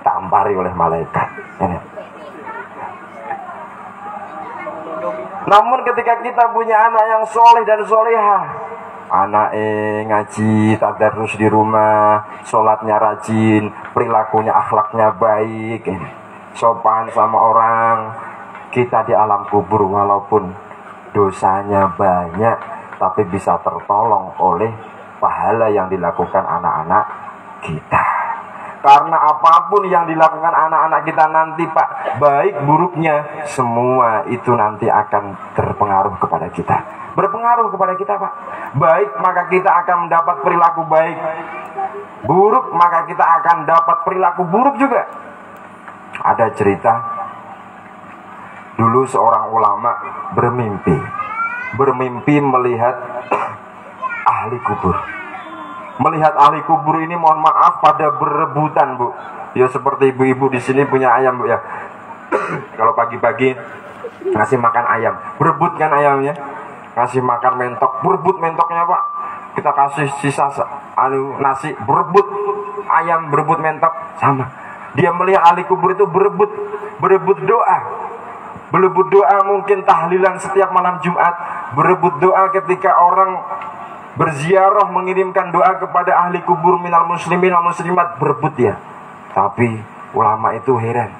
teplek tampari oleh malaikat. Ini. Namun ketika kita punya anak yang soleh dan soleha anak eh ngaji tadarus di rumah sholatnya rajin perilakunya akhlaknya baik eh, sopan sama orang kita di alam kubur walaupun dosanya banyak tapi bisa tertolong oleh pahala yang dilakukan anak-anak kita karena apa pun yang dilakukan anak-anak kita nanti Pak baik buruknya semua itu nanti akan terpengaruh kepada kita. Berpengaruh kepada kita Pak. Baik maka kita akan mendapat perilaku baik. Buruk maka kita akan dapat perilaku buruk juga. Ada cerita dulu seorang ulama bermimpi. Bermimpi melihat ahli kubur melihat ahli kubur ini mohon maaf pada berebutan bu. Ya seperti ibu-ibu di sini punya ayam bu ya. Kalau pagi-pagi ngasih makan ayam. Berebut kan ayamnya? Ngasih makan mentok. Berebut mentoknya pak. Kita kasih sisa sa- anu nasi. Berebut ayam berebut mentok. Sama. Dia melihat ahli kubur itu berebut. Berebut doa. Berebut doa mungkin tahlilan setiap malam Jumat. Berebut doa ketika orang berziarah mengirimkan doa kepada ahli kubur minal muslimin wal muslimat berebut ya tapi ulama itu heran.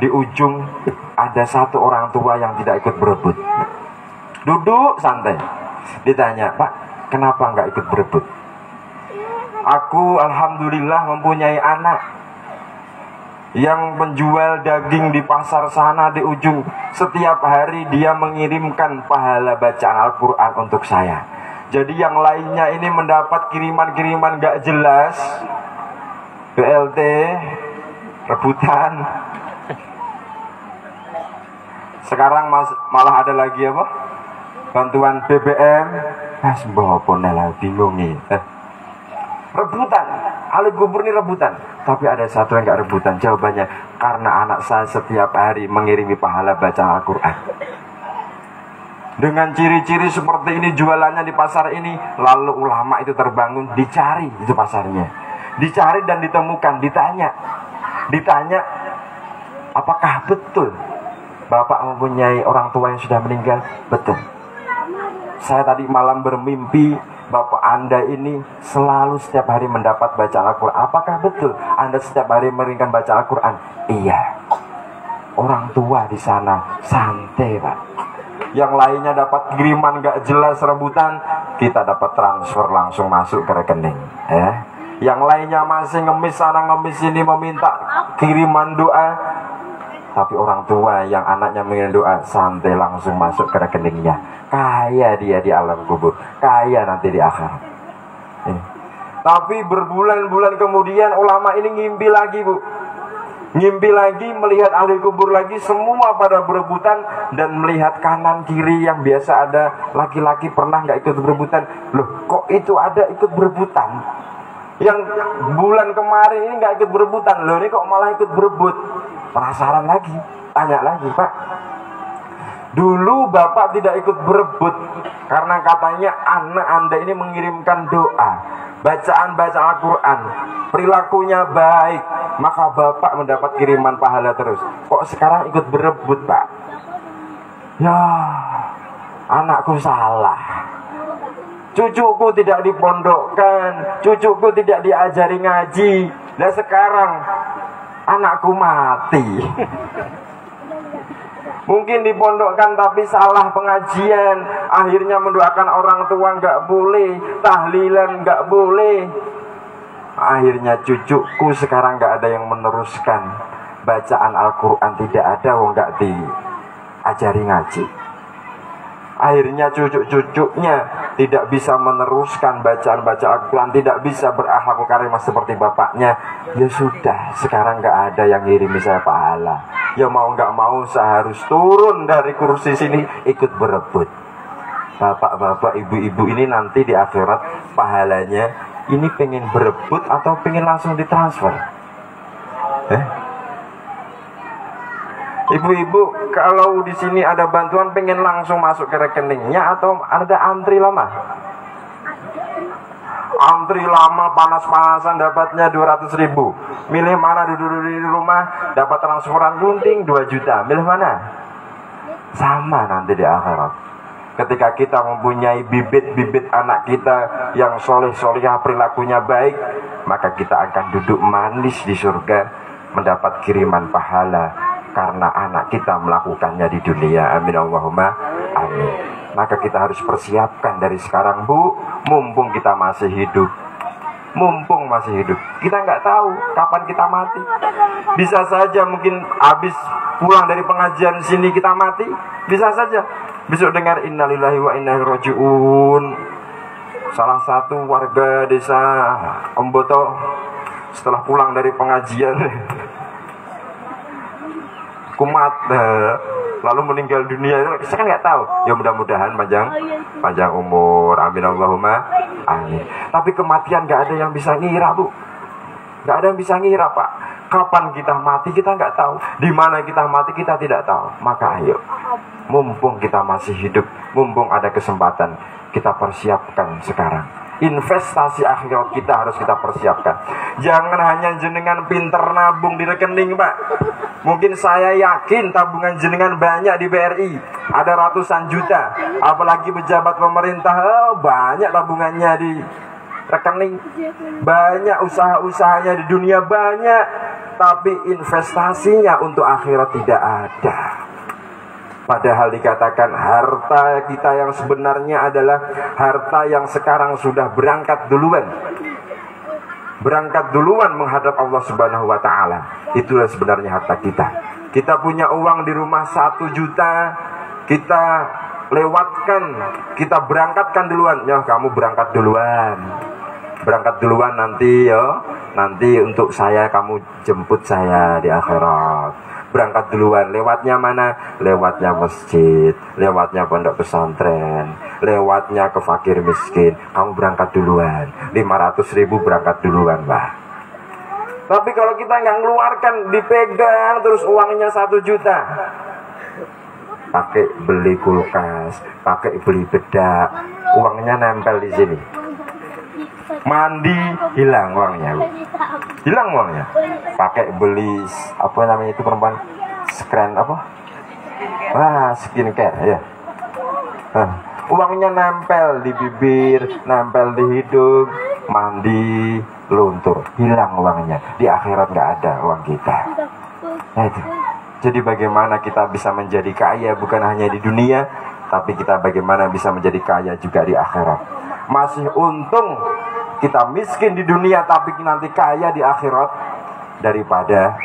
Di ujung ada satu orang tua yang tidak ikut berebut. Duduk santai. Ditanya pak kenapa nggak ikut berebut? Aku alhamdulillah mempunyai anak yang menjual daging di pasar sana di ujung. Setiap hari dia mengirimkan pahala bacaan Al-Quran untuk saya jadi yang lainnya ini mendapat kiriman-kiriman gak jelas. BLT rebutan. Sekarang mas, malah ada lagi apa? Bantuan BBM ah sembah apa nih lah bingung nih eh. rebutan. Ahli kubur ini rebutan. Tapi ada satu yang gak rebutan jawabannya. Karena anak saya setiap hari mengirimi pahala baca Al-Quran dengan ciri-ciri seperti ini jualannya di pasar ini lalu ulama itu terbangun dicari itu pasarnya. Dicari dan ditemukan ditanya. Ditanya apakah betul bapak mempunyai orang tua yang sudah meninggal? Betul. Saya tadi malam bermimpi bapak anda ini selalu setiap hari mendapat baca Al-Quran. Apakah betul anda setiap hari menginginkan baca Al-Quran? Iya. Orang tua di sana santai pak yang lainnya dapat kiriman gak jelas rebutan kita dapat transfer langsung masuk ke rekening ya. Yang lainnya masih ngemis sana ngemis sini meminta kiriman doa. Tapi orang tua yang anaknya mengirim doa santai langsung masuk ke rekeningnya. Kaya dia di alam kubur kaya nanti di akhirat. Ini. tapi berbulan-bulan kemudian ulama ini ngimpi lagi bu Ngimpi lagi, melihat ahli kubur lagi, semua pada berebutan dan melihat kanan kiri yang biasa ada laki-laki pernah nggak ikut berebutan. Loh, kok itu ada ikut berebutan? Yang bulan kemarin ini nggak ikut berebutan, loh ini kok malah ikut berebut? Penasaran lagi, tanya lagi, Pak. Dulu bapak tidak ikut berebut karena katanya anak anda ini mengirimkan doa, bacaan bacaan Al-Quran, perilakunya baik, maka bapak mendapat kiriman pahala terus. Kok sekarang ikut berebut pak? Ya, anakku salah. Cucuku tidak dipondokkan, cucuku tidak diajari ngaji. Dan sekarang anakku mati. Mungkin dipondokkan tapi salah pengajian. Akhirnya mendoakan orang tua nggak boleh. Tahlilan nggak boleh. Akhirnya cucuku sekarang nggak ada yang meneruskan. Bacaan Al-Quran tidak ada Wong nggak diajari ngaji Akhirnya cucu-cucunya tidak bisa meneruskan bacaan-bacaan Al-Quran Tidak bisa berakhlak karimah seperti bapaknya. Ya sudah, sekarang nggak ada yang ngirimi saya pahala. Ya mau nggak mau saya harus turun dari kursi sini ikut berebut. Bapak-bapak, ibu-ibu ini nanti di akhirat pahalanya Ini pengen berebut atau pengen langsung ditransfer? Eh? Ibu-ibu, kalau di sini ada bantuan pengen langsung masuk ke rekeningnya atau ada antri lama? Antri lama panas-panasan dapatnya 200 ribu Milih mana duduk di rumah dapat transferan gunting 2 juta Milih mana? Sama nanti di akhirat Ketika kita mempunyai bibit-bibit anak kita yang soleh-solehah perilakunya baik Maka kita akan duduk manis di surga Mendapat kiriman pahala karena anak kita melakukannya di dunia. Amin Allahumma amin. Maka kita harus persiapkan dari sekarang bu, mumpung kita masih hidup. Mumpung masih hidup, kita nggak tahu kapan kita mati. Bisa saja mungkin habis pulang dari pengajian sini kita mati, bisa saja. Besok dengar innalillahi wa inna rajiun. Salah satu warga desa Omboto setelah pulang dari pengajian kumat eh, lalu meninggal dunia saya kan nggak tahu ya mudah-mudahan panjang panjang umur amin Allahumma amin tapi kematian nggak ada yang bisa ngira bu Nggak ada yang bisa ngira Pak. Kapan kita mati kita nggak tahu. Di mana kita mati kita tidak tahu. Maka ayo, mumpung kita masih hidup, mumpung ada kesempatan, kita persiapkan sekarang. Investasi akhirat kita harus kita persiapkan. Jangan hanya jenengan pinter nabung di rekening, Pak. Mungkin saya yakin tabungan jenengan banyak di BRI. Ada ratusan juta. Apalagi pejabat pemerintah, oh, banyak tabungannya di rekening. Banyak usaha-usahanya di dunia banyak. Tapi investasinya untuk akhirat tidak ada. Padahal dikatakan harta kita yang sebenarnya adalah harta yang sekarang sudah berangkat duluan. Berangkat duluan menghadap Allah Subhanahu wa taala. Itulah sebenarnya harta kita. Kita punya uang di rumah satu juta, kita lewatkan, kita berangkatkan duluan. Ya, kamu berangkat duluan. Berangkat duluan nanti ya. Nanti untuk saya kamu jemput saya di akhirat berangkat duluan. Lewatnya mana? Lewatnya masjid. Lewatnya pondok pesantren. Lewatnya ke fakir miskin. Kamu berangkat duluan. 500 ribu berangkat duluan mbak tapi kalau kita nggak ngeluarkan dipegang terus uangnya satu juta. Pakai beli kulkas pakai beli bedak. Uangnya nempel di sini mandi hilang uangnya. Hilang uangnya? Pakai beli apa namanya itu perempuan? Skren apa? Wah skincare ya. Nah, uangnya nempel di bibir nempel di hidung. Mandi luntur. Hilang uangnya. Di akhirat nggak ada uang kita. Nah itu. Jadi bagaimana kita bisa menjadi kaya bukan hanya di dunia tapi kita bagaimana bisa menjadi kaya juga di akhirat? Masih untung kita miskin di dunia tapi nanti kaya di akhirat. Daripada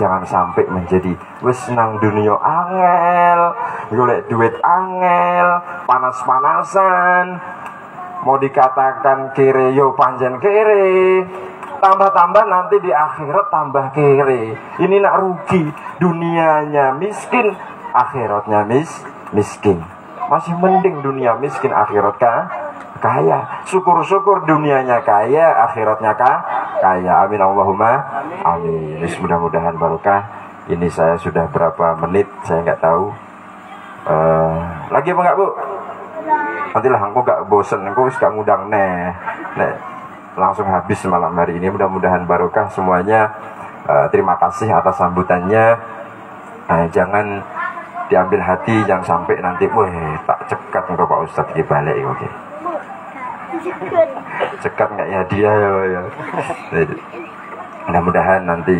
jangan sampai menjadi wis dunia angel golek duit angel panas-panasan. Mau dikatakan kere yo panjen kere. Tambah-tambah nanti di akhirat tambah kere. Ini nak rugi dunianya miskin akhiratnya mis miskin. Masih mending dunia miskin akhirat kah kaya. Syukur-syukur dunianya kaya, akhiratnya kah? Kaya. Amin Allahumma. Amin. Mudah-mudahan barokah. Ini saya sudah berapa menit, saya nggak tahu. Uh, lagi apa nggak bu? Nantilah aku nggak bosen, aku suka ngundang nih. Nih, langsung habis malam hari ini. Mudah-mudahan barokah semuanya. Uh, terima kasih atas sambutannya. Uh, jangan diambil hati jangan sampai nanti wah tak cekat engkau Pak Ustadz di balik oke okay cekat nggak ya dia ya, ya. mudah-mudahan nanti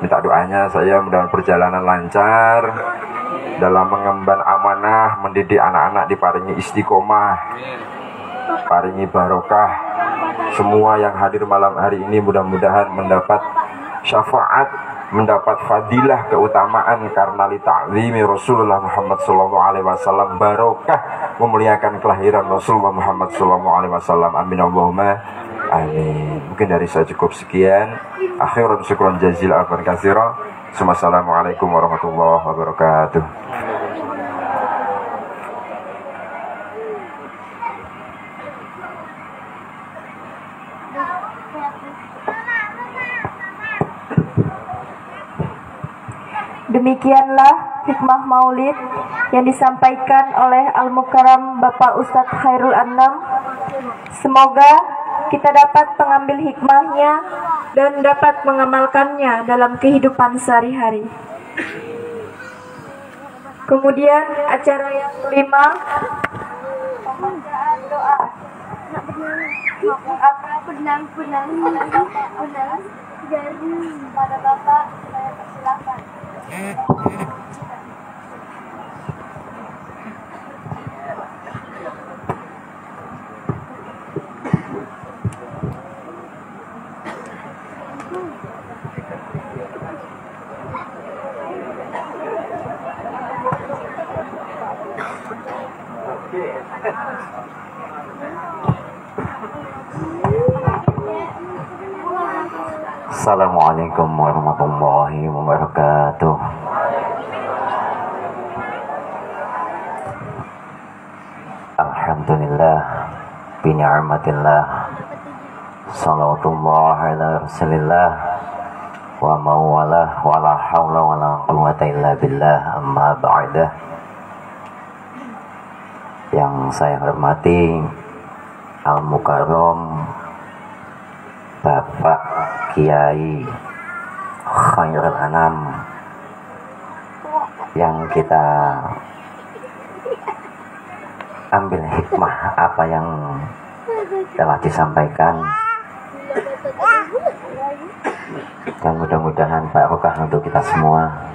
minta doanya saya mudah perjalanan lancar dalam mengemban amanah mendidik anak-anak diparingi istiqomah paringi barokah semua yang hadir malam hari ini mudah-mudahan mendapat syafaat mendapat fadilah keutamaan karena li ta'zimi Rasulullah Muhammad sallallahu alaihi wasallam barokah memuliakan kelahiran Rasulullah Muhammad sallallahu alaihi wasallam. Amin Allahumma amin. Mungkin dari saya cukup sekian. Akhirun syukran jazil afan kasira Assalamualaikum warahmatullahi wabarakatuh Demikianlah hikmah maulid yang disampaikan oleh Al-Mukarram Bapak Ustadz Khairul Annam. Semoga kita dapat mengambil hikmahnya dan dapat mengamalkannya dalam kehidupan sehari-hari. Kemudian acara yang kelima pembacaan doa. Benang, benang, benang, benang, jari pada Bapak saya persilahkan. Yeah. Assalamualaikum warahmatullahi wabarakatuh. Alhamdulillah bini'amatillah Salawatullah ala rasulillah. Wa mawalah Wa la hawla wa la quwata illa billah. Amma ba'dah Yang saya hormati Al-Mukarram Bapak Kiai Khairul Anam yang kita ambil hikmah apa yang telah disampaikan. Dan mudah-mudahan barokah untuk kita semua.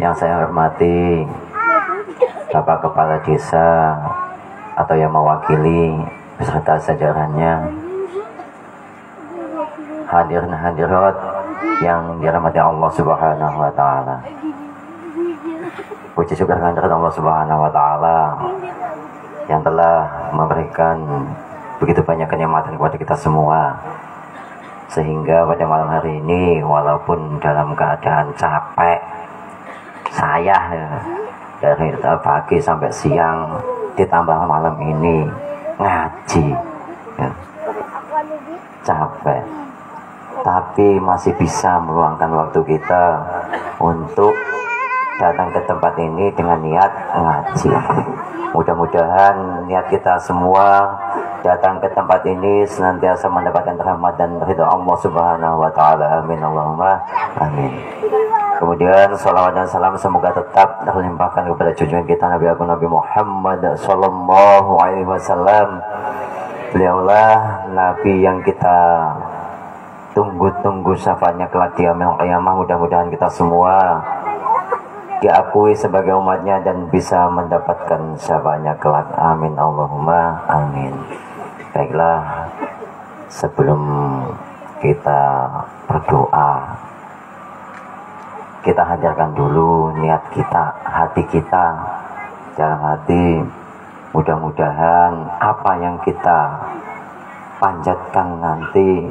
Yang saya hormati Bapak Kepala Desa atau yang mewakili beserta sejarannya hadirin hadirat yang dirahmati Allah Subhanahu wa taala. Puji syukur kehadirat Allah Subhanahu wa taala yang telah memberikan begitu banyak kenikmatan kepada kita semua. Sehingga pada malam hari ini walaupun dalam keadaan capek saya ya, dari pagi sampai siang ditambah malam ini ngaji ya. capek tapi masih bisa meluangkan waktu kita untuk datang ke tempat ini dengan niat ngaji. Mudah-mudahan niat kita semua datang ke tempat ini senantiasa mendapatkan rahmat dan ridha Allah Subhanahu wa taala. Amin Allahumma amin. Kemudian salawat dan salam semoga tetap terlimpahkan kepada junjungan kita Nabi Agung Nabi Muhammad sallallahu alaihi wasallam. Beliaulah nabi yang kita tunggu-tunggu syafaatnya kelak di qiyamah mudah-mudahan kita semua diakui sebagai umatnya dan bisa mendapatkan syafaatnya kelak. Amin Allahumma amin. Baiklah sebelum kita berdoa kita hadirkan dulu niat kita hati kita. Dalam hati mudah-mudahan apa yang kita panjatkan nanti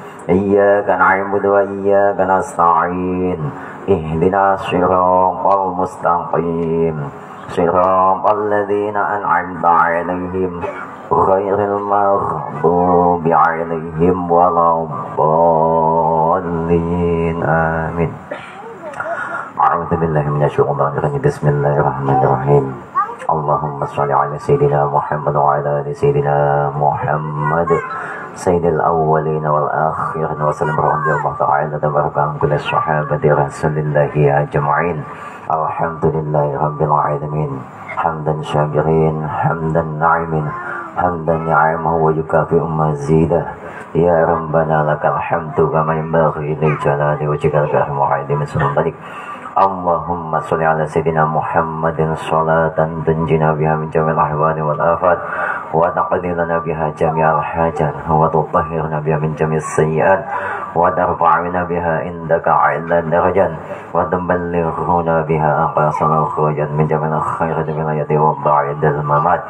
إياك نعبد وإياك نستعين اهدنا الصراط المستقيم. صراط الذين أنعمت عليهم غير المغضوب عليهم ولا الضالين. آمين. أعوذ بالله من الشيطان الرجيم. بسم الله الرحمن الرحيم. اللهم صل على سيدنا محمد وعلى آل سيدنا محمد. سيد الأولين والآخرين وسلم رضي الله تعالى تبارك عن كل الصحابة رسول الله أجمعين. الحمد لله رب العالمين. حمدا شاكرين حمدا ناعمين حمدا نعمه ويكافئ مزيده. يا ربنا لك الحمد كما ينبغي لجلال وجهك الكريم وعظيم سلطانك. اللهم صل على سيدنا محمد صلاة تنجينا بها من جميع الأحوال والآفات وتقضي لنا بها جميع الحاجات وتطهرنا بها من جميع السيئات وترفعنا بها عندك عند الدرجات وتبلغنا بها أقصى الخرجات من جميع الخيرات من الحياة وبعد الممات.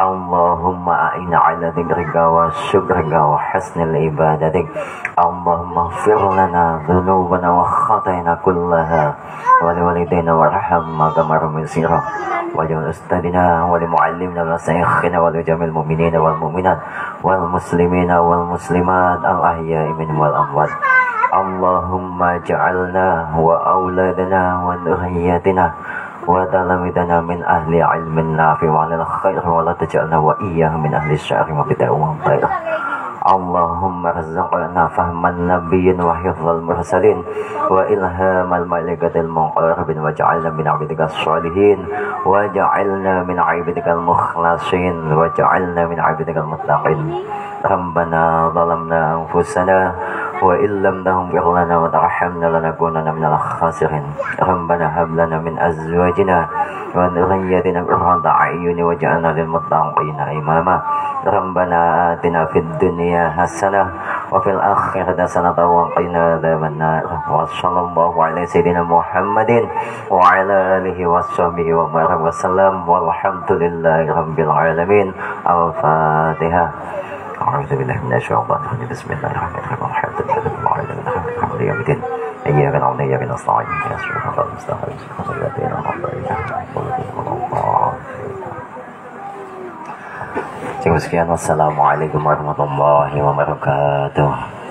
اللهم أعنا على ذكرك وشكرك وحسن العبادة اللهم اغفر لنا ذنوبنا وخطايانا كلها. ولوالدينا وارحمنا كما رمزنا ولأستاذنا ولمعلمنا ومشايخنا ولجميع المؤمنين والمؤمنات والمسلمين والمسلمات الأحياء منهم والأموات. اللهم اجعلنا وأولادنا وتلامذنا من أهل علم نافع وعلى الخير ولا تجعلنا وإياهم من أهل الشر وبدع وخير اللهم ارزقنا فهم النبي وحفظ المرسلين وإلهام الملائكة المقربين واجعلنا من عبدك الصالحين واجعلنا من عبدك المخلصين واجعلنا من عبدك المتقين ربنا ظلمنا أنفسنا وإن لم تغفر لنا وترحمنا لنكونن من الخاسرين. ربنا هب لنا من أزواجنا وذريتنا قرة أعين واجعلنا للمتقين إماما. ربنا آتنا في الدنيا حسنة وفي الآخرة حسنة وقنا عذاب النار. وصلى الله على سيدنا محمد وعلى آله وصحبه وبارك وسلم والحمد لله رب العالمين. الفاتحة. أعوذ بالله من الشيطان الرجيم. بسم الله الرحمن الرحيم. الحمد لله رب العالمين. الحمد لله يوم الدين إياك نعبد وإياك نستعين. يا صراط المستقيم. صراط الذين أنعمت عليهم sekian wassalamualaikum warahmatullahi wabarakatuh